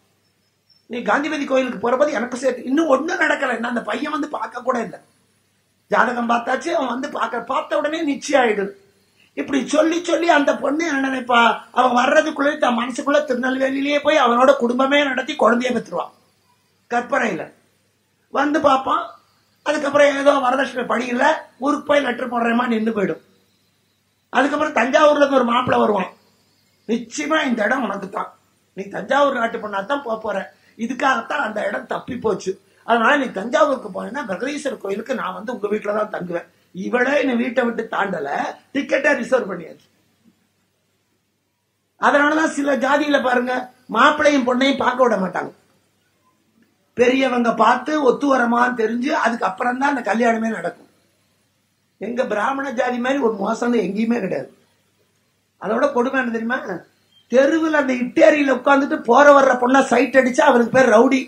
நீ காந்திபதி கோயிலுக்கு போறபோது எனக்கு சேர்த்து இன்னும் ஒன்றும் நடக்கல. என்ன அந்த பையன் வந்து பார்க்க கூட இல்லை. ஜாதகம் பார்த்தாச்சு அவன் வந்து பார்க்க பார்த்த உடனே நிச்சயம் ஆயிடுது இப்படி சொல்லி சொல்லி அந்த பொண்ணு என்ன நினைப்பா? அவன் வர்றதுக்குள்ளே தன் மனசுக்குள்ள திருநெல்வேலியிலேயே போய் அவனோட குடும்பமே நடத்தி குழந்தைய பெற்றுருவான் கற்பனையில். வந்து பார்ப்பான். அதுக்கப்புறம் ஏதோ வரதட்சணை படியில் ஊருக்கு போய் லெட்டர் போடுறேமா நின்று போயிடும். அதுக்கப்புறம் தஞ்சாவூர்ல இருந்து ஒரு மாப்பிள்ளை வருவான். நிச்சயமா இந்த இடம் உனக்கு தான் நீ தஞ்சாவூர் நாட்டு பண்ணா தான் போற. இதுக்காகத்தான் அந்த இடம் தப்பி போச்சு. அதனால நீ தஞ்சாவூருக்கு போனேன்னா பிரகதீஸ்வரர் கோயிலுக்கு நான் வந்து உங்க வீட்டுல தான் தங்குவேன். இவளே நீ வீட்டை விட்டு தாண்டல டிக்கெட்டை ரிசர்வ் பண்ணியாச்சு. அதனாலதான் சில ஜாதியில பாருங்க மாப்பிள்ளையும் பொண்ணையும் பார்க்க விட மாட்டாங்க. பெரியவங்க பார்த்து ஒத்து வரமான்னு தெரிஞ்சு அதுக்கப்புறம் தான் அந்த கல்யாணமே நடக்கும். எங்க பிராமண ஜாதி மாதிரி ஒரு மோசம் எங்கேயுமே கிடையாது. அதோட கொடுமை என்ன தெரியுமா? தெருவில் அந்த இட்டேரியில் உட்காந்துட்டு போற வர்ற பொண்ணை சைட் அடிச்சு அவனுக்கு பேர் ரவுடி.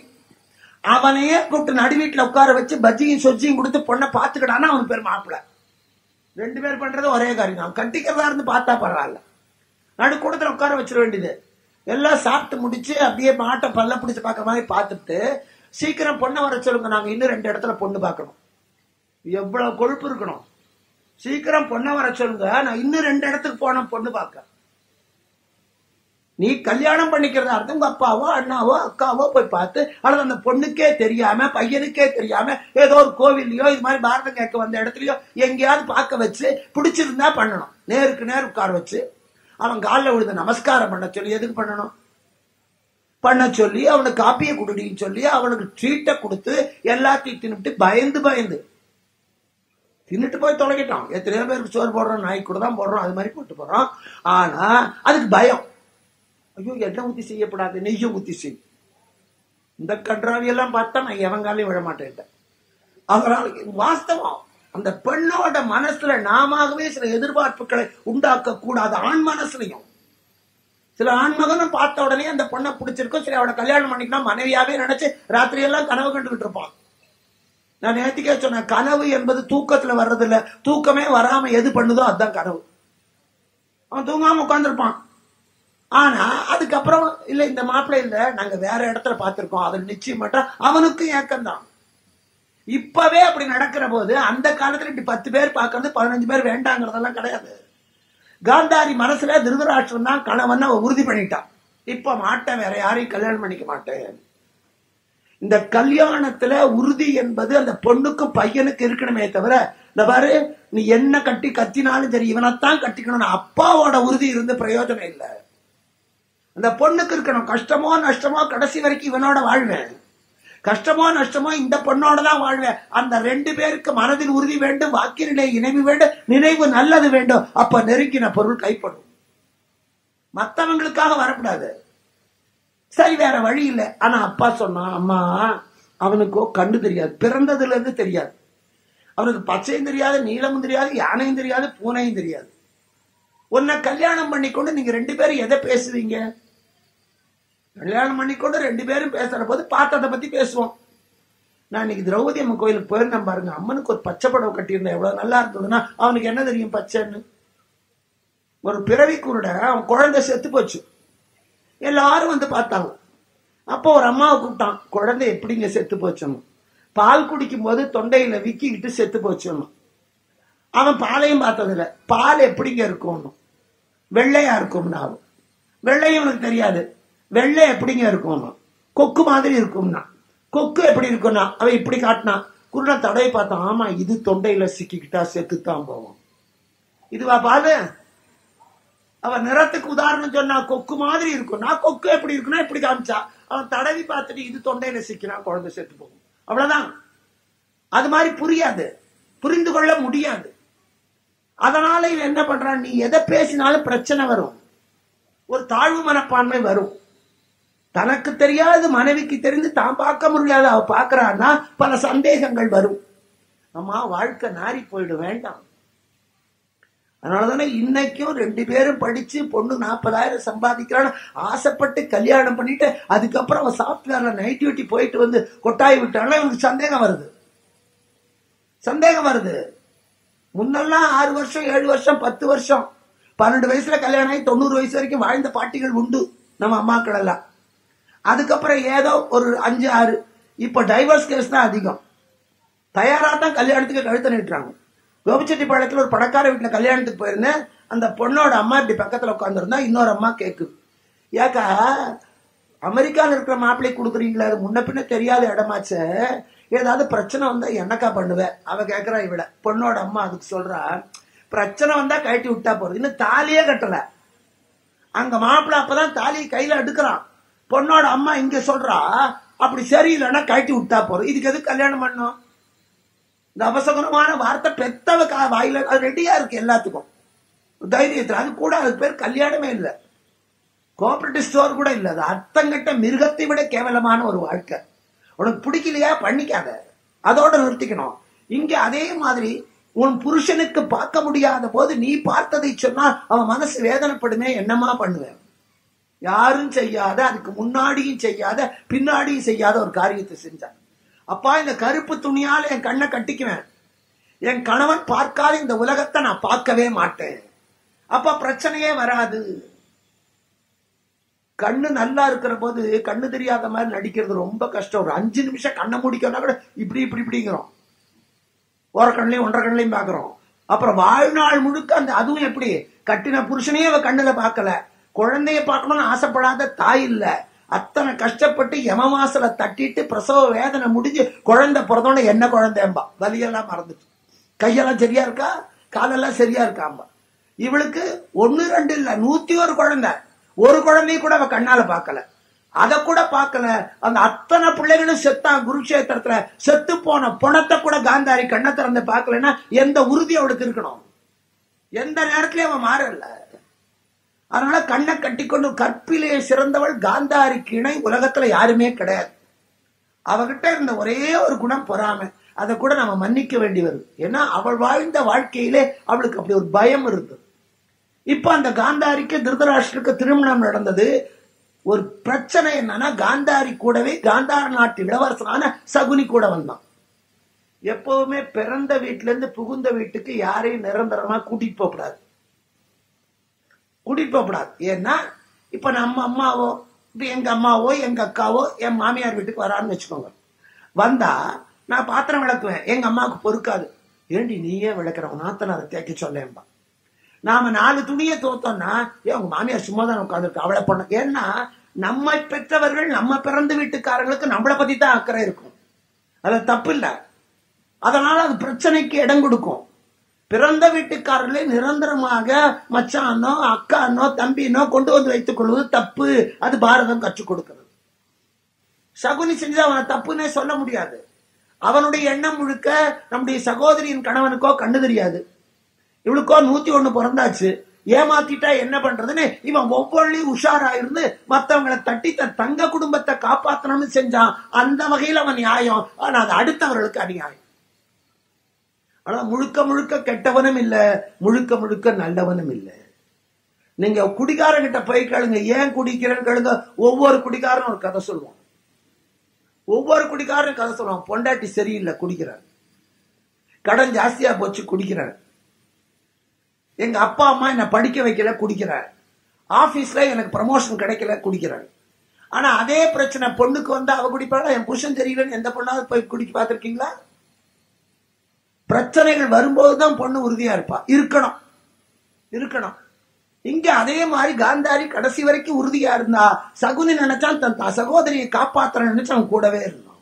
அவனையே கூப்பிட்டு நடு வீட்டில் உட்கார வச்சு பஜ்ஜியும் சொஜ்ஜியும் கொடுத்து பொண்ணை பாத்துக்கிட்டான்னா அவனுக்கு பேர் மாப்பிள்ள ரெண்டு பேர் பண்றது ஒரே காரியம். அவன் கட்டிக்கிறதா இருந்து பார்த்தா பரவாயில்ல. நடுக்கூடத்துல உட்கார வச்சிட வேண்டியது. எல்லாம் சாப்பிட்டு முடிச்சு அப்படியே மாட்டை பல்ல பிடிச்சு பார்க்குற மாதிரி பார்த்துட்டு சீக்கிரம் பொண்ணை வர சொல்லுங்க. நாங்கள் இன்னும் ரெண்டு இடத்துல பொண்ணு பார்க்கணும். எவ்வளோ கொழுப்பு இருக்கணும். சீக்கிரம் பொண்ணை வர சொல்லுங்க. நான் இன்னும் ரெண்டு இடத்துக்கு போனோம் பொண்ணு பார்க்க. நீ கல்யாணம் பண்ணிக்கிறத அர்த்தம்? உங்க அப்பாவோ அண்ணாவோ அக்காவோ போய் பார்த்து அல்லது அந்த பொண்ணுக்கே தெரியாம பையனுக்கே தெரியாம ஏதோ ஒரு கோவில்லையோ இது மாதிரி பாரதம் கேட்க வந்த இடத்துலயோ எங்கேயாவது பார்க்க வச்சு பிடிச்சிருந்தா பண்ணணும். நேருக்கு நேர் உட்கார வச்சு அவன் காலில் விழுந்து நமஸ்காரம் பண்ண சொல்லி எதுக்கு பண்ணணும்? பண்ண சொல்லி அவனுக்கு காப்பியை கொடுடின்னு சொல்லி அவனுக்கு ட்ரீட்டை கொடுத்து எல்லாத்தையும் தின்னுட்டு பயந்து பயந்து. தின்னுட்டு போய் தொலைக்கிட்டான். எத்தனையோ பேருக்கு சோறு போடுறோம் நாய்க்கு கூட தான் போடுறோம் அது மாதிரி போட்டு போடுறோம் ஆனா அதுக்கு பயம். ஐயோ எண்ணெய் ஊத்தி செய்யப்படாது நெய்யை ஊத்தி செய். இந்த கன்றாவியெல்லாம் பார்த்தா நான் எவங்காலையும் விழ மாட்டேன் அதனால வாஸ்தவம் அந்த பெண்ணோட மனசுல நாமவே சில எதிர்பார்ப்புகளை உண்டாக்க கூடாது ஆண் மனசுலையும். சில ஆண்மகனும் பார்த்த உடனே அந்த பொண்ணை பிடிச்சிருக்கும் சரி அவளை கல்யாணம் பண்ணிக்கலாம் மனைவியாவே நினைச்சு ராத்திரி எல்லாம் கனவு கண்டுகிட்டு இருப்பான். நான் நேற்றுக்கே சொன்னேன் கனவு என்பது தூக்கத்துல வர்றது இல்ல தூக்கமே வராம எது பண்ணுதோ அதுதான் கனவு. அவன் தூங்காம உட்காந்துருப்பான் ஆனா அதுக்கப்புறம் இல்ல இந்த மாப்பிள்ளை இல்ல நாங்க வேற இடத்துல பார்த்திருக்கோம். அது நிச்சயம் மாட்டோம் அவனுக்கும் ஏக்கம் தான் இப்பவே அப்படி நடக்கிற போது அந்த காலத்துல இப்படி பத்து பேர் பார்க்கறது பதினஞ்சு பேர் வேண்டாங்கிறதெல்லாம் கிடையாது. காந்தாரி மனசுல திருதராஷ்டிரம் தான் கணவன் அவன் உறுதி பண்ணிட்டான். இப்ப மாட்டேன் வேற யாரையும் கல்யாணம் பண்ணிக்க மாட்டேன். இந்த கல்யாணத்துல உறுதி என்பது அந்த பொண்ணுக்கும் பையனுக்கு இருக்கணுமே தவிர இந்த பாரு நீ என்ன கட்டி கத்தினாலும் சரி இவனைத்தான் கட்டிக்கணும் அப்பாவோட உறுதி இருந்து பிரயோஜனம் இல்லை. அந்த பொண்ணுக்கு இருக்கணும் கஷ்டமோ நஷ்டமோ கடைசி வரைக்கும் இவனோட வாழ்வேன் கஷ்டமோ நஷ்டமோ இந்த பொண்ணோட தான் வாழ்வேன் அந்த ரெண்டு பேருக்கு மனதில் உறுதி வேண்டும் வாக்கினிலே இணைவு வேண்டும் நினைவு நல்லது வேண்டும். அப்ப நெருங்கின பொருள் கைப்படும். மற்றவங்களுக்காக வரக்கூடாது. சரி வேற வழி இல்லை. ஆனா அப்பா சொன்னான் அம்மா அவனுக்கோ கண்ணு தெரியாது பிறந்ததுல இருந்து தெரியாது. அவனுக்கு பச்சையும் தெரியாது நீளமும் தெரியாது யானையும் தெரியாது பூனையும் தெரியாது. உன்னை கல்யாணம் பண்ணி கொண்டு நீங்க ரெண்டு பேரும் எதை பேசுவீங்க? கல்யாணம் பண்ணி கூட ரெண்டு பேரும் பேசுற போது பார்த்ததை பத்தி பேசுவோம். நான் இன்னைக்கு திரௌபதி அம்மன் கோயிலுக்கு போயிருந்தேன் பாருங்க. அம்மனுக்கு ஒரு பச்சை படவை கட்டியிருந்தேன். எவ்வளவு நல்லா இருந்ததுன்னா அவனுக்கு என்ன தெரியும் பச்சைன்னு? ஒரு பிறவி குருட அவன் குழந்தை செத்து போச்சு. எல்லாரும் வந்து பார்த்தாங்க. அப்போ ஒரு அம்மாவை கூப்பிட்டான். குழந்தை எப்படிங்க செத்து போச்சுன்னு. பால் குடிக்கும் போது தொண்டையில விக்கிக்கிட்டு செத்து போச்சுன்னு. அவன் பாலையும் பார்த்ததில்ல. பால் எப்படிங்க இருக்கும்னு. வெள்ளையா இருக்கும் நான் வெள்ளையும் அவனுக்கு தெரியாது. வெள்ளை எப்படிங்க இருக்கும்னா? கொக்கு மாதிரி இருக்கும்னா. கொக்கு எப்படி இருக்கும்னா? அவன் இப்படி காட்டினா. குருடா தடவை பார்த்தான். ஆமா இது தொண்டையில சிக்கிக்கிட்டா செத்துத்தான் போவோம் இதுவா பாலு அவன் நிறத்துக்கு உதாரணம் சொன்னா கொக்கு மாதிரி இருக்கும்னா கொக்கு எப்படி இருக்குன்னா இப்படி காமிச்சா. அவன் தடவி பார்த்துட்டு இது தொண்டையில சிக்கினா குழந்தை செத்து போகும். அவ்வளவுதான். அது மாதிரி புரியாது. புரிந்து கொள்ள முடியாது. அதனால இவன் என்ன பண்றான்? நீ எதை பேசினாலும் பிரச்சனை வரும். ஒரு தாழ்வு மனப்பான்மை வரும். தனக்கு தெரியாது மனைவிக்கு தெரிந்து தான் பார்க்க முடியாது. அவ பார்க்கறான்னா பல சந்தேகங்கள் வரும். அம்மா வாழ்க்கை நாரி போயிடு வேண்டாம். அதனாலதானே இன்னைக்கும் ரெண்டு பேரும் படிச்சு பொண்ணு நாற்பதாயிரம் சம்பாதிக்கிறான்னு ஆசைப்பட்டு கல்யாணம் பண்ணிட்டு அதுக்கப்புறம் அவன் சாப்ட்வேர்ல நைட் டியூட்டி போயிட்டு வந்து கொட்டாய் விட்டான்னா இவனுக்கு சந்தேகம் வருது. சந்தேகம் வருது. முன்னெல்லாம் ஆறு வருஷம் ஏழு வருஷம் பத்து வருஷம். பன்னெண்டு வயசுல கல்யாணம் ஆகி தொண்ணூறு வயசு வரைக்கும் வாழ்ந்த பாட்டிகள் உண்டு. நம்ம அம்மாக்கள் எல்லாம் அதுக்கப்புறம் ஏதோ ஒரு அஞ்சு ஆறு. இப்போ டைவர்ஸ் கேஸ் தான் அதிகம். தயாராக தான் கல்யாணத்துக்கு கழுத்தை கோபிச்செட்டி பாளையத்தில் ஒரு பணக்கார வீட்டில் கல்யாணத்துக்கு போயிருந்தேன். அந்த பொண்ணோட அம்மா இப்படி பக்கத்தில் உட்காந்துருந்தா இன்னொரு அம்மா கேட்குது ஏக்கா அமெரிக்காவில் இருக்கிற மாப்பிள்ளை கொடுக்குறீங்களா அது முன்ன பின்ன தெரியாத இடமாச்சே. ஏதாவது பிரச்சனை வந்தால் என்னக்கா பண்ணுவேன் அவ கேட்குறா இவட பொண்ணோட அம்மா அதுக்கு சொல்றா பிரச்சனை வந்தால் கழட்டி விட்டா போறது இன்னும் தாலியே கட்டலை. அங்கே மாப்பிள்ளை அப்பதான் தாலியை கையில் எடுக்கிறான். பொண்ணோட அம்மா இங்க சொல்றா அப்படி சரியில்லைன்னா கழட்டி விட்டா போறோம் இதுக்கு எது கல்யாணம் பண்ணும்? இந்த அவசகரமான வார்த்தை பெத்தவ கா வாயில அது ரெடியா இருக்கு எல்லாத்துக்கும். தைரியத்தில் அது கூட அது பேர் கல்யாணமே இல்லை. கோஆபரேட்டிவ் ஸ்டோர் கூட இல்லை. அது அர்த்தங்கிட்ட மிருகத்தை விட கேவலமான ஒரு வாழ்க்கை. உனக்கு பிடிக்கலையா? பண்ணிக்காத. அதோட நிறுத்திக்கணும். இங்க அதே மாதிரி உன் புருஷனுக்கு பார்க்க முடியாத போது நீ பார்த்ததை சொன்னா அவன் மனசு வேதனைப்படுமே என்னமா பண்ணுவேன்? யாரும் செய்யாத அதுக்கு முன்னாடியும் செய்யாத பின்னாடியும் செய்யாத ஒரு காரியத்தை செஞ்சான். அப்பா இந்த கருப்பு துணியால் என் கண்ணை கட்டிக்குவேன். என் கணவன் பார்க்காத இந்த உலகத்தை நான் பார்க்கவே மாட்டேன். அப்ப பிரச்சனையே வராது. கண்ணு நல்லா இருக்கிற போது கண்ணு தெரியாத மாதிரி நடிக்கிறது ரொம்ப கஷ்டம். ஒரு அஞ்சு நிமிஷம் கண்ணை முடிக்கணும்னா கூட இப்படி இப்படி இப்படிங்கிறோம். ஒரு கண்ணையும் ஒன்றரை கண்ணையும் பார்க்குறோம். அப்புறம் வாழ்நாள் முழுக்க அந்த அதுவும் எப்படி? கட்டின புருஷனையே அவ கண்ணுல பார்க்கல. குழந்தைய பார்க்கணும்னு ஆசைப்படாத தாய் இல்ல. அத்தனை கஷ்டப்பட்டு யமமாசல தட்டிட்டு பிரசவ வேதனை முடிஞ்சு குழந்தை பிறந்தோட என்ன குழந்தைம்பா வலியெல்லாம் மறந்துட்டு. கையெல்லாம் சரியா இருக்கா? காலெல்லாம் சரியா இருக்காம்பா? இவளுக்கு ஒன்னு ரெண்டு இல்ல நூத்தி ஒரு குழந்தை. ஒரு குழந்தைய கூட அவ கண்ணால பார்க்கல. அத கூட பார்க்கல. அந்த அத்தனை பிள்ளைகளும் செத்தான் குருக்ஷேத்திரத்துல செத்து போன பணத்தை கூட காந்தாரி கண்ணை திறந்து பார்க்கலன்னா எந்த உறுதி அவளுக்கு இருக்கணும். எந்த நேரத்திலயும் அவன் மாறல. அதனால கண்ணை கட்டிக்கொண்டு கற்பிலே சிறந்தவள் காந்தாரிக்கு இணை உலகத்துல யாருமே கிடையாது. அவகிட்ட இருந்த ஒரே ஒரு குணம் பொறாமை. அதை கூட நம்ம மன்னிக்க வேண்டி வருது. ஏன்னா அவள் வாழ்ந்த வாழ்க்கையிலே அவளுக்கு அப்படி ஒரு பயம் இருந்தது. இப்ப அந்த காந்தாரிக்கு திருதராஷ்டருக்கு திருமணம் நடந்தது. ஒரு பிரச்சனை என்னன்னா காந்தாரி கூடவே காந்தார நாட்டு இளவரசனான சகுனி கூட வந்தான். எப்பவுமே பிறந்த வீட்டுல இருந்து புகுந்த வீட்டுக்கு யாரையும் நிரந்தரமா கூட்டிட்டு போகக்கூடாது. கூட்டிட்டு போகக்கூடாது. ஏன்னா இப்ப நம்ம அம்மாவோ இப்ப எங்க அம்மாவோ எங்க அக்காவோ என் மாமியார் வீட்டுக்கு வரான்னு வச்சுக்கோங்க. வந்தா நான் பாத்திரம் விளக்குவேன். எங்க அம்மாவுக்கு பொறுக்காது. ஏண்டி நீயே விளக்குற? நாத்தனாரை தேய்க்க சொல்லேன்பா. நாம நாலு துணியை தோத்தோம்னா ஏ உங்க மாமியார் சும்மா தான் உட்காந்துருக்கு அவளை பண்ண. ஏன்னா நம்மை பெற்றவர்கள் நம்ம பிறந்த வீட்டுக்காரங்களுக்கு நம்மளை பத்தி தான் அக்கறை இருக்கும். அதுல தப்பு இல்லை. அதனால அது பிரச்சனைக்கு இடம் கொடுக்கும். பிறந்த வீட்டுக்காரர்களே நிரந்தரமாக மச்சானோ அக்கானோ தம்பினோ கொண்டு வந்து வைத்துக் கொள்வது தப்பு. அது பாரதம் கற்றுக் கொடுக்கிறது. சகுனி செஞ்சது அவனை தப்புன்னே சொல்ல முடியாது. அவனுடைய எண்ணம் முழுக்க நம்முடைய சகோதரியின் கணவனுக்கோ கண்ணு தெரியாது. இவளுக்கோ நூத்தி ஒண்ணு பிறந்தாச்சு. ஏமாத்திட்டா என்ன பண்றதுன்னு இவன் ஒவ்வொன்றையும் உஷாரா இருந்து மத்தவங்களை தட்டி தன் தங்க குடும்பத்தை காப்பாத்தணும்னு செஞ்சான். அந்த வகையில் அவன் நியாயம். ஆனா அது அடுத்தவர்களுக்கு அநியாயம். ஆனா முழுக்க முழுக்க கெட்டவனும் இல்ல முழுக்க முழுக்க நல்லவனும் இல்ல. நீங்க குடிகாரங்கிட்ட போய் கேளுங்க ஏன் குடிக்கிறேன்னு கேளுங்க ஒவ்வொரு குடிகாரனும் ஒரு கதை சொல்லுவான். ஒவ்வொரு குடிகாரனும் கதை சொல்லுவான் பொண்டாட்டி சரியில்லை குடிக்கிறான் கடன் ஜாஸ்தியா போச்சு குடிக்கிறான் எங்க அப்பா அம்மா என்ன படிக்க வைக்கல குடிக்கிறார் ஆபீஸ்ல எனக்கு ப்ரமோஷன் கிடைக்கல குடிக்கிறார் ஆனா அதே பிரச்சனை பொண்ணுக்கு வந்து அவ குடிப்பாளா என் புருஷன் தெரியலன்னு எந்த பொண்ணாவது போய் குடிக்க பார்த்துருக்கீங்களா? பிரச்சனைகள் வரும்போது தான் பொண்ணு உறுதியா இருப்பா. இருக்கணும். இருக்கணும். இங்க அதே மாதிரி காந்தாரி கடைசி வரைக்கும் உறுதியா இருந்தா சகுனி நினைச்சான் தன் த- சகோதரியை காப்பாத்துறன்னு நினைச்சு அவன் கூடவே இருந்தான்.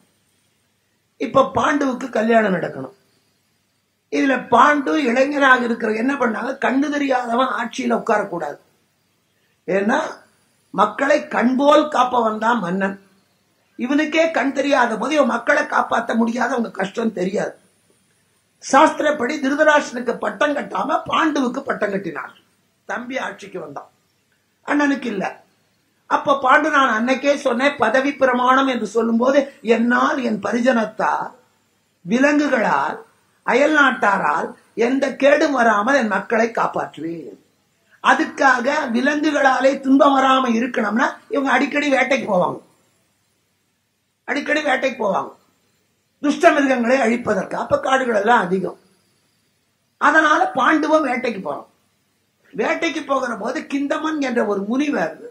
இப்ப பாண்டுவுக்கு கல்யாணம் நடக்கணும். இதுல பாண்டு இளைஞராக இருக்கிற என்ன பண்ணாங்க? கண்ணு தெரியாதவன் ஆட்சியில உட்காரக்கூடாது. ஏன்னா மக்களை கண்போல் காப்பவன் தான் மன்னன். இவனுக்கே கண் தெரியாத போது இவன் மக்களை காப்பாற்ற முடியாத அவங்க கஷ்டம் தெரியாது. சாஸ்திரப்படி திருதராசனுக்கு பட்டம் கட்டாம பாண்டுவுக்கு பட்டம் கட்டினார். தம்பி ஆட்சிக்கு வந்தான். அண்ணனுக்கு இல்ல. அப்ப பாண்டு நான் அன்னைக்கே சொன்னேன் பதவி பிரமாணம் என்று சொல்லும்போது என்னால் என் பரிஜனத்தால் விலங்குகளால் அயல் நாட்டாரால் எந்த கேடும் வராமல் என் மக்களை காப்பாற்றுவேன். அதுக்காக விலங்குகளாலே துன்பம் வராம இருக்கணும்னா இவங்க அடிக்கடி வேட்டைக்கு போவாங்க. அடிக்கடி வேட்டைக்கு போவாங்க. துஷ்ட மிருகங்களை அழிப்பதற்கு. அப்ப காடுகள் எல்லாம் அதிகம். அதனால பாண்டுவம் வேட்டைக்கு போறோம். வேட்டைக்கு போகிற போது கிந்தமன் என்ற ஒரு முனிவர்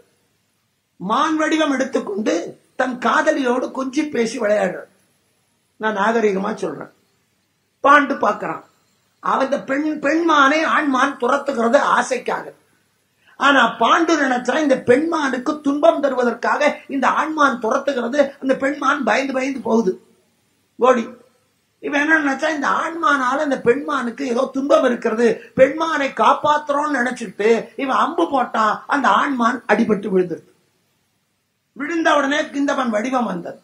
மான் வடிவம் எடுத்துக்கொண்டு தன் காதலியோடு கொஞ்சி பேசி விளையாடுறார். நான் நாகரிகமா சொல்றேன். பாண்டு பார்க்கறான். அவன் பெண் பெண்மானை ஆண்மான் துரத்துகிறது ஆசைக்காக. ஆனா பாண்டு நினைச்சா இந்த பெண்மானுக்கு துன்பம் தருவதற்காக இந்த ஆண்மான் துரத்துகிறது அந்த பெண்மான் பயந்து பயந்து போகுது. கோடி இவன் என்ன நினைச்சா இந்த ஆண்மானால இந்த பெண்மானுக்கு ஏதோ துன்பம் இருக்கிறது பெண்மானை காப்பாத்துறோம்னு நினைச்சிட்டு இவன் அம்பு போட்டான் அந்த ஆண்மான் அடிபட்டு விழுந்துருது. விழுந்த உடனே கிந்தவன் வடிவம் வந்தது.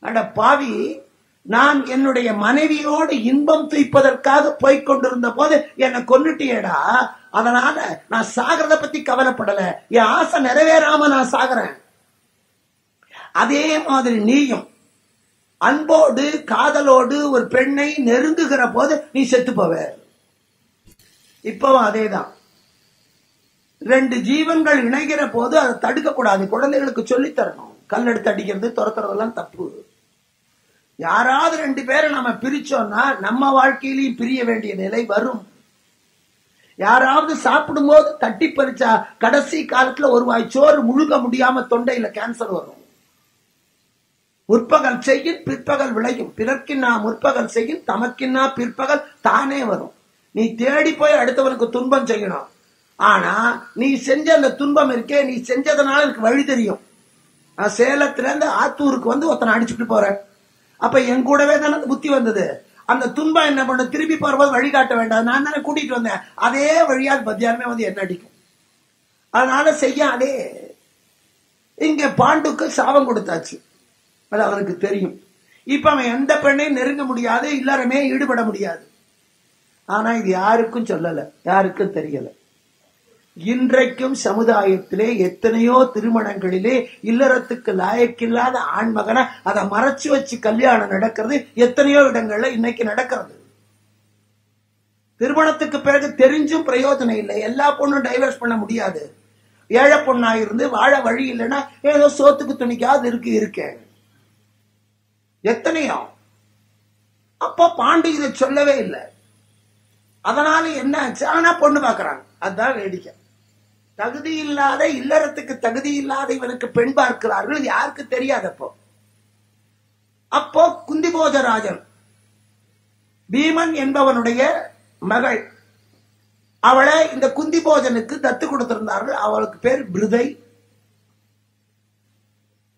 அட பாவி நான் என்னுடைய மனைவியோடு இன்பம் துய்ப்பதற்காக போய்க் கொண்டிருந்த போது என்னை கொன்னுட்டியடா. அதனால நான் சாகிறத பத்தி கவலைப்படல. என் ஆசை நிறைவேறாம நான் சாகிறேன். அதே மாதிரி நீயும் அன்போடு காதலோடு ஒரு பெண்ணை நெருங்குகிற போது நீ செத்து போவ. இப்பவும் அதேதான். ரெண்டு ஜீவன்கள் இணைகிற போது அதை தடுக்க கூடாது குழந்தைகளுக்கு சொல்லித்தரணும் கல் அடிக்கிறது துரத்துறதெல்லாம் தப்பு. யாராவது ரெண்டு பேரை நம்ம பிரிச்சோம்னா நம்ம வாழ்க்கையிலையும் பிரிய வேண்டிய நிலை வரும். யாராவது சாப்பிடும்போது தட்டி பறிச்சா கடைசி காலத்துல ஒரு வாய் சோறு முழுக முடியாம தொண்டையில கேன்சர் வரும். முற்பகல் செய்யின் பிற்பகல் விளையும். பிறர்க்கின்னா முற்பகல் செய்யும் தமக்கின்னா பிற்பகல் தானே வரும். நீ தேடி போய் அடுத்தவனுக்கு துன்பம் செய்யணும். ஆனா நீ செஞ்ச அந்த துன்பம் இருக்கே நீ செஞ்சதுனால எனக்கு வழி தெரியும். நான் சேலத்துல இருந்து ஆத்தூருக்கு வந்து ஒருத்தனை அடிச்சுட்டு போறேன். அப்ப என் கூடவே தானே அந்த புத்தி வந்தது. அந்த துன்பம் என்ன பண்ண திருப்பி போறபோது வழிகாட்ட வேண்டாம். நான் தானே கூட்டிட்டு வந்தேன். அதே வழியா மத்தியானமே வந்து என்ன அடிக்கும்? அதனால செய்யாதே. இங்க பாண்டுக்கு சாபம் கொடுத்தாச்சு. அது அவனுக்கு தெரியும். இப்ப அவன் எந்த பெண்ணையும் நெருங்க முடியாது எல்லாருமே ஈடுபட முடியாது. ஆனா இது யாருக்கும் சொல்லல யாருக்கும் தெரியல. இன்றைக்கும் சமுதாயத்திலே எத்தனையோ திருமணங்களிலே இல்லறத்துக்கு லாயக்கில்லாத ஆண்மகனை அதை மறைச்சு வச்சு கல்யாணம் நடக்கிறது எத்தனையோ இடங்கள்ல இன்னைக்கு நடக்கிறது. திருமணத்துக்கு பிறகு தெரிஞ்சும் பிரயோஜனம் இல்லை. எல்லா பொண்ணும் டைவர்ஸ் பண்ண முடியாது. ஏழை பொண்ணா இருந்து வாழ வழி இல்லைன்னா ஏதோ சோத்துக்கு துணிக்காது இருக்கு இருக்கேன். எத்தனையோ? அப்போ பாண்டி இதை சொல்லவே இல்லை. அதனால என்ன ஆச்சு ஆனா பொண்ணு பாக்குறாங்க அதுதான் வேடிக்கை. தகுதி இல்லாத இல்லறத்துக்கு தகுதி இல்லாத இவனுக்கு பெண் பார்க்கிறார்கள். யாருக்கு தெரியாது அப்போ. அப்போ குந்திபோஜராஜன் பீமன் என்பவனுடைய மகள். அவளை இந்த குந்திபோஜனுக்கு தத்து கொடுத்திருந்தார்கள். அவளுக்கு பேர் பிருதை.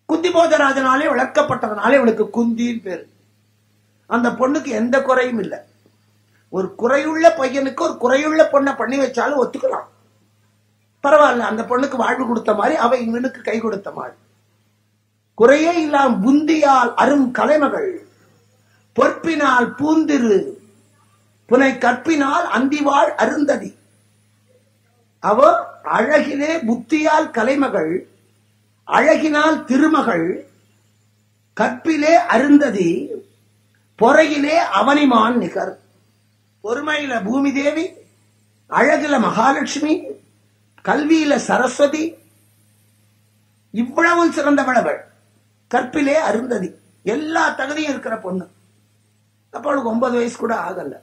குந்தி போதராஜனாலே விளக்கப்பட்டதுனாலே இவளுக்கு குந்தின்னு பேரு. அந்த பொண்ணுக்கு எந்த குறையும் இல்லை. ஒரு குறையுள்ள பையனுக்கு ஒரு குறையுள்ள பொண்ணை பண்ணி வச்சாலும் ஒத்துக்கலாம். பரவாயில்ல அந்த பொண்ணுக்கு வாழ்வு கொடுத்த மாதிரி அவ இவனுக்கு கை கொடுத்த மாதிரி. குறையே இல்லாம் புந்தியால் அரும் கலைமகள் பொற்பினால் பூந்திரு புனை கற்பினால் அந்திவாள் அருந்ததி. அவ அழகிலே புத்தியால் கலைமகள் அழகினால் திருமகள் கற்பிலே அருந்ததி பொறையிலே அவனிமான் நிகர். பொறுமையில பூமி தேவி அழகுல மகாலட்சுமி கல்வியில சரஸ்வதி இவ்வளவும் சிறந்தவள் அவள் கற்பிலே அருந்ததி. எல்லா தகுதியும் இருக்கிற பொண்ணு. அப்ப அவளுக்கு ஒன்பது வயசு கூட ஆகல.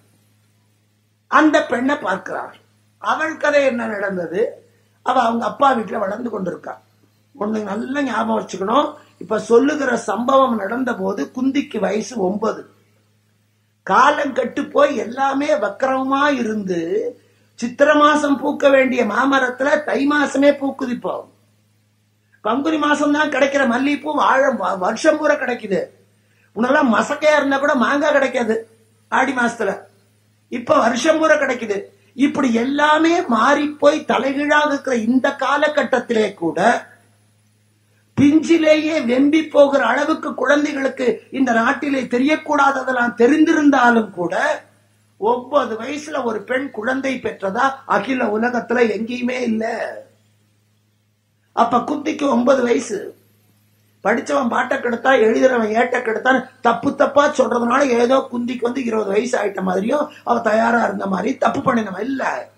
அந்த பெண்ணை பார்க்கிறாள். அவள் கதை என்ன நடந்தது? அவ அவங்க அப்பா வீட்டுல வளர்ந்து கொண்டிருக்காள் ஒண்ணு நல்ல ஞாபகம் வச்சுக்கணும். இப்ப சொல்லுகிற சம்பவம் நடந்த போது குந்திக்கு வயசு ஒன்பது. காலம் கெட்டு போய் எல்லாமே வக்கரமா இருந்து சித்திர மாசம் பூக்க வேண்டிய மாமரத்துல தை மாசமே பூக்குது இப்போ. பங்குனி மாசம் தான் கிடைக்கிற மல்லிகைப்பூ வாழ வருஷம் பூரா கிடைக்குது. முன்னெல்லாம் மசக்கையா இருந்தா கூட மாங்காய் கிடைக்காது ஆடி மாசத்துல. இப்ப வருஷம் பூரா கிடைக்குது. இப்படி எல்லாமே மாறி போய் தலைகீழாக இருக்கிற இந்த காலகட்டத்திலே கூட பிஞ்சிலேயே வெம்பி போகிற அளவுக்கு குழந்தைகளுக்கு இந்த நாட்டிலே தெரியக்கூடாததெல்லாம் தெரிந்திருந்தாலும் கூட ஒன்பது வயசுல ஒரு பெண் குழந்தை பெற்றதா அகில உலகத்துல எங்கேயுமே இல்ல. அப்ப குத்திக்கு ஒன்பது வயசு. படிச்சவன் பாட்டை கெடுத்தா எழுதுறவன் ஏட்ட கெடுத்தான் தப்பு தப்பா சொல்றதுனால ஏதோ குந்திக்கு வந்து இருபது வயசு ஆயிட்ட மாதிரியும் அவ தயாரா இருந்த மாதிரி தப்பு பண்ணினவன் இல்லை.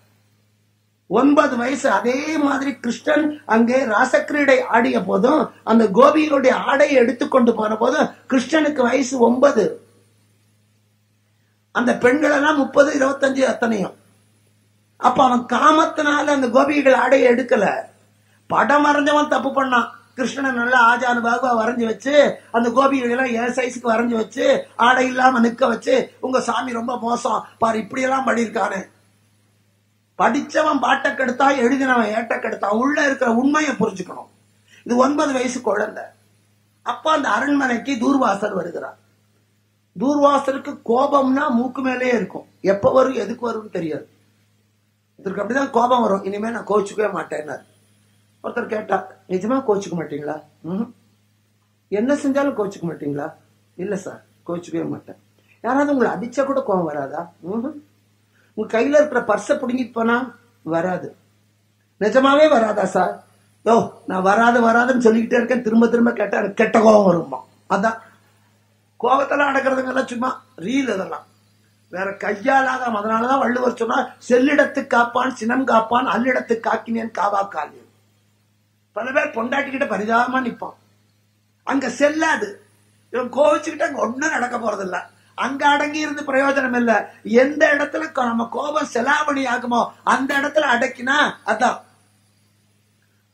ஒன்பது வயசு அதே மாதிரி கிருஷ்ணன் அங்கே ராசக்கிரீடை ஆடிய போதும் அந்த கோபிகளுடைய ஆடையை எடுத்துக்கொண்டு போன போதும் கிருஷ்ணனுக்கு வயசு ஒன்பது. அந்த பெண்கள் எல்லாம் முப்பது இருபத்தஞ்சு அத்தனையும். அப்ப அவன் காமத்தினால அந்த கோபிகள் ஆடையை எடுக்கல. படம் வரைஞ்சவன் தப்பு பண்ணான். கிருஷ்ணன் நல்லா ஆஜானு பாகுவா வரைஞ்சு வச்சு அந்த கோபிகள் எல்லாம் என் சைஸுக்கு வரைஞ்சு வச்சு ஆடை இல்லாம நிக்க வச்சு உங்க சாமி ரொம்ப மோசம். பாரு இப்படி எல்லாம் படிச்சவன் பாட்டை கெடுத்தா எழுதினவன் ஏட்ட கெடுத்தா உள்ள இருக்கிற உண்மையை புரிஞ்சுக்கணும். இது ஒன்பது வயசு குழந்தை. அப்ப அந்த அரண்மனைக்கு தூர்வாசர் வருகிறார். தூர்வாசருக்கு கோபம்னா மூக்கு மேலே இருக்கும். எப்ப வரும் எதுக்கு வரும்னு தெரியாது. இதற்கு அப்படிதான் கோபம் வரும். இனிமே நான் கோச்சுக்கவே மாட்டேன்னாரு. ஒருத்தர் கேட்டா நிஜமா கோச்சுக்க மாட்டீங்களா? ம் என்ன செஞ்சாலும் கோச்சுக்க மாட்டீங்களா? இல்ல சார் கோச்சுக்கவே மாட்டேன். யாராவது உங்களை அடிச்சா கூட கோபம் வராதா? ம் உங்க கையில இருக்கிற பர்ஸை பிடுங்கிட்டு போனா வராது. நிஜமாவே வராதா சார் யோ நான் வராது வராதுன்னு சொல்லிக்கிட்டே இருக்கேன் திரும்ப திரும்ப கேட்டா எனக்கு கெட்ட கோபம் வருமா அதான். கோபத்தெல்லாம் அடக்கிறதுங்கெல்லாம் சும்மா ரீல் இதெல்லாம். வேற கையாலாகாம அதனாலதான் வள்ளுவர் சொன்னா செல்லிடத்து காப்பான் சினம் காப்பான் அல்லிடத்து காக்கினேன் காவா காலியன் பல பேர் பொண்டாட்டிக்கிட்ட பரிதாபமா நிற்பான் அங்க செல்லாது. இவன் கோவிச்சுக்கிட்ட அங்க ஒண்ணும் நடக்க போறதில்லை. அங்க அடங்கி இருந்து பிரயோஜனம் இல்ல. எந்த இடத்துல நம்ம கோபம் செலாவணி ஆகுமோ அந்த இடத்துல அடக்கினா அதான்.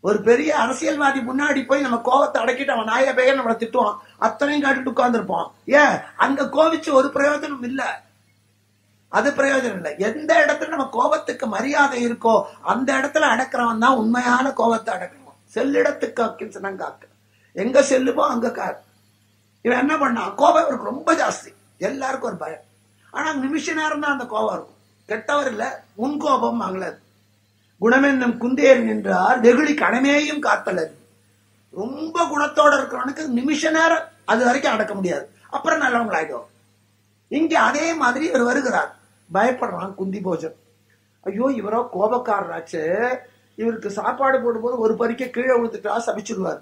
ஒரு பெரிய அரசியல்வாதி முன்னாடி போய் நம்ம கோபத்தை அடக்கிட்டு அவன் நாய பெயர் நம்மளை திட்டுவான். அத்தனையும் காட்டிட்டு உட்கார்ந்துருப்போம் ஏன்? அங்க கோவிச்சு ஒரு பிரயோஜனம் இல்ல. அது பிரயோஜனம் இல்லை. எந்த இடத்துல நம்ம கோபத்துக்கு மரியாதை இருக்கோ அந்த இடத்துல அடக்கிறவன் தான் உண்மையான கோபத்தை அடக்கணும் செல்லிடத்துக்கு அக்கின் சினங்காக்கு. எங்க செல்லுமோ அங்க கார். இவன் என்ன பண்ணான்? கோபம் இவருக்கு ரொம்ப ஜாஸ்தி. எல்லாருக்கும் ஒரு பயம். ஆனா நிமிஷ நேரம் தான் அந்த கோபம் இருக்கும் கெட்டவர் இல்ல உன் கோபம் வாங்கலது குணமென்னும் குந்தேர் நின்றார் வெகுளி கணமேயும் காத்தலது. ரொம்ப குணத்தோட இருக்கிறவனுக்கு நிமிஷ நேரம் அது வரைக்கும் அடக்க முடியாது. அப்புறம் நல்லவங்களாயிடும் இங்க அதே மாதிரி இவர் வருகிறார். பயப்படுறான் குந்தி போஜன். ஐயோ இவரோ கோபக்காரராச்சு இவருக்கு சாப்பாடு போடும்போது ஒரு பறிக்க கீழே விழுந்துட்டா சபிச்சிடுவார்.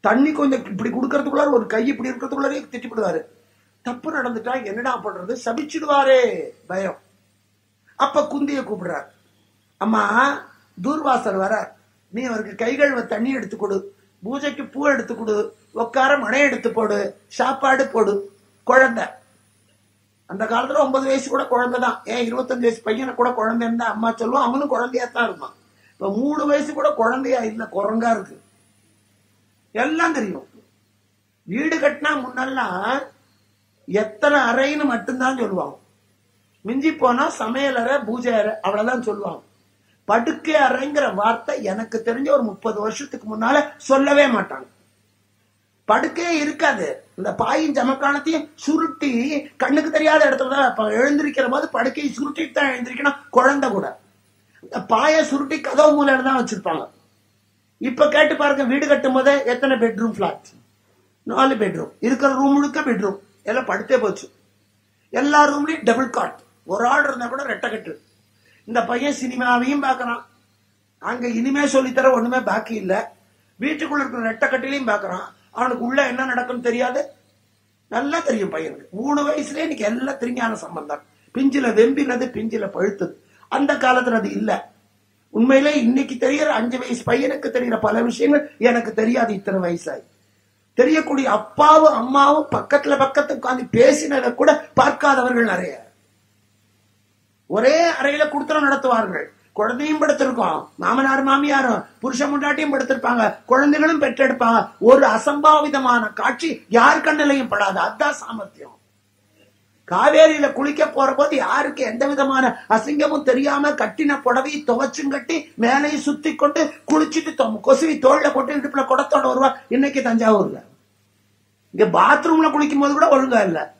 தண்ணி கொஞ்சம் இப்படி கொடுக்கறதுக்குள்ளார ஒரு கை இப்படி இருக்கிறதுக்குள்ளாரே திட்டிப்படுவாரு. தப்பு நடந்துட்டா என்னடா பண்றது? சபிச்சிடுவாரே. பயம். அப்ப குந்திய கூப்பிடுறார். அம்மா தூர்வாசர் வரார். நீ அவருக்கு கைகள் தண்ணி எடுத்து கொடு. பூஜைக்கு பூ எடுத்து கொடு. உட்கார மனை எடுத்து போடு. சாப்பாடு போடு. குழந்தை. அந்த காலத்துல ஒன்பது வயசு கூட குழந்தை தான். ஏன் இருபத்தஞ்சு வயசு பையனை கூட குழந்தை இருந்தா அம்மா சொல்லுவோம் அவனும் குழந்தையா தான் இருந்தான் இப்ப மூணு வயசு கூட குழந்தையா இல்ல குரங்கா இருக்கு. எல்லாம் தெரியும். வீடு கட்டினா முன்னெல்லாம் எத்தனை அறைன்னு மட்டும்தான் சொல்லுவாங்க. மிஞ்சி போனா சமையல் அறை பூஜை அறை அவ்வளவுதான் சொல்லுவாங்க. படுக்கை அறைங்கிற வார்த்தை எனக்கு தெரிஞ்ச ஒரு முப்பது வருஷத்துக்கு முன்னால சொல்லவே மாட்டாங்க. படுக்கையே இருக்காது. இந்த பாயின் ஜமக்கானத்தையும் சுருட்டி கண்ணுக்கு தெரியாத இடத்துல தான் வைப்பாங்க. எழுந்திருக்கிற போது படுக்கையை சுருட்டிட்டு தான் எழுந்திருக்கணும் குழந்தை கூட. இந்த பாயை சுருட்டி கதவு மூலையில தான் வச்சிருப்பாங்க. இப்ப கேட்டு பாருங்க வீடு கட்டும் போதே எத்தனை பெட்ரூம் பிளாட் நாலு பெட்ரூம் இருக்கிற ரூம் முழுக்க பெட்ரூம் எல்லாம் படுத்தே போச்சு. எல்லா ரூம்லயும் டபுள் காட் ஒரு ஆள் இருந்தா கூட ரெட்டை கட்டு. இந்த பையன் சினிமாவையும் பார்க்கறான். அங்க இனிமே சொல்லித்தர ஒண்ணுமே பாக்கி இல்ல. வீட்டுக்குள்ள இருக்கிற ரெட்டை கட்டிலையும் பார்க்கறான். அவனுக்கு உள்ள என்ன நடக்கும்னு தெரியாது. நல்லா தெரியும் பையனுக்கு. மூணு வயசுல இன்னைக்கு எல்லாம் திருஞான சம்பந்தம். பிஞ்சில வெம்பினது பிஞ்சில பழுத்தது. அந்த காலத்துல அது இல்ல. உண்மையிலே இன்னைக்கு தெரியற அஞ்சு வயசு பையனுக்கு தெரிகிற பல விஷயங்கள் எனக்கு தெரியாது இத்தனை வயசாயி. தெரியக்கூடிய அப்பாவும் அம்மாவும் பக்கத்துல பக்கத்துல உட்கார்ந்து பேசினதை கூட பார்க்காதவர்கள் நிறைய. ஒரே அறையில குடுத்தனம் நடத்துவார்கள். குழந்தையும் படுத்திருக்கோம். மாமனார் மாமியாரும் புருஷ முண்டாட்டியும் படுத்திருப்பாங்க. குழந்தைகளும் பெற்றெடுப்பாங்க. ஒரு அசம்பாவிதமான காட்சி யார் கண்ணிலையும் படாது. அதுதான் சாமர்த்தியம். காவேரியில குளிக்க போற போது யாருக்கு எந்த விதமான அசிங்கமும் தெரியாம கட்டின புடவையை துவச்சும் கட்டி மேலையும் சுத்தி கொண்டு குளிச்சுட்டு கொசுவி தோல்ல போட்டு இடுப்புல குடத்தோட வருவா இன்னைக்கு தஞ்சாவூர்ல. இங்க பாத்ரூம்ல குளிக்கும் போது கூட ஒழுங்கா இல்ல.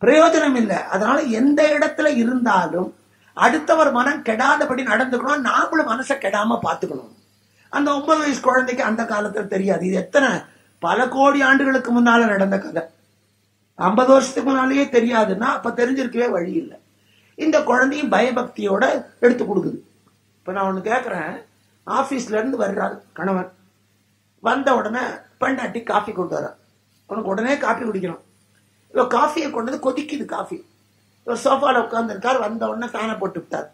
பிரயோஜனம் இல்லை. அதனால எந்த இடத்துல இருந்தாலும் அடுத்தவர் மனம் கெடாதபடி நடந்துக்கணும். நாமளும் மனசை கெடாம பாத்துக்கணும். அந்த ஒன்பது வயசு குழந்தைக்கு அந்த காலத்துல தெரியாது. இது எத்தனை? பல கோடி ஆண்டுகளுக்கு முன்னால நடந்த கதை. ஐம்பது வருஷத்துக்கு முன்னாலேயே தெரியாதுன்னா அப்ப தெரிஞ்சிருக்கவே வழி இல்லை. இந்த குழந்தையும் பயபக்தியோட எடுத்து கொடுக்குது. இப்ப நான் ஒண்ணு கேக்குறேன். ஆபீஸ்ல இருந்து வர்றாரு கணவன். வந்த உடனே பெண்டாட்டி காஃபி கொண்டு வர உனக்கு உடனே காஃபி குடிக்கணும். இவ காஃபியை கொண்டு வந்து கொதிக்குது காஃபி. இவர் சோஃபால உட்காந்துருக்கார் வந்த உடனே ஃபேனை போட்டு விட்டார்.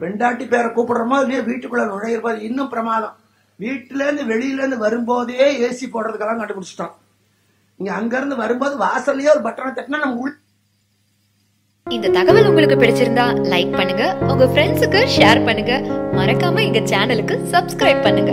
பெண்டாட்டி பேரை கூப்பிடுறோமோ இல்லையோ வீட்டுக்குள்ள நுழையிற போது இன்னும் பிரமாதம். வீட்டுல இருந்து வெளியில இருந்து வரும்போதே ஏசி போடுறதுக்கெல்லாம் கண்டுபிடிச்சிட்டான். நீங்க அங்க இருந்து வரும்போது வாசல்லயே ஒரு பட்டனை தட்டினா நம்ம உள் இந்த தகவல் உங்களுக்கு பிடிச்சிருந்தா லைக் பண்ணுங்க. உங்க ஃப்ரெண்ட்ஸுக்கு ஷேர் பண்ணுங்க. மறக்காம எங்க சேனலுக்கு சப்ஸ்கிரைப் பண்ணுங்க.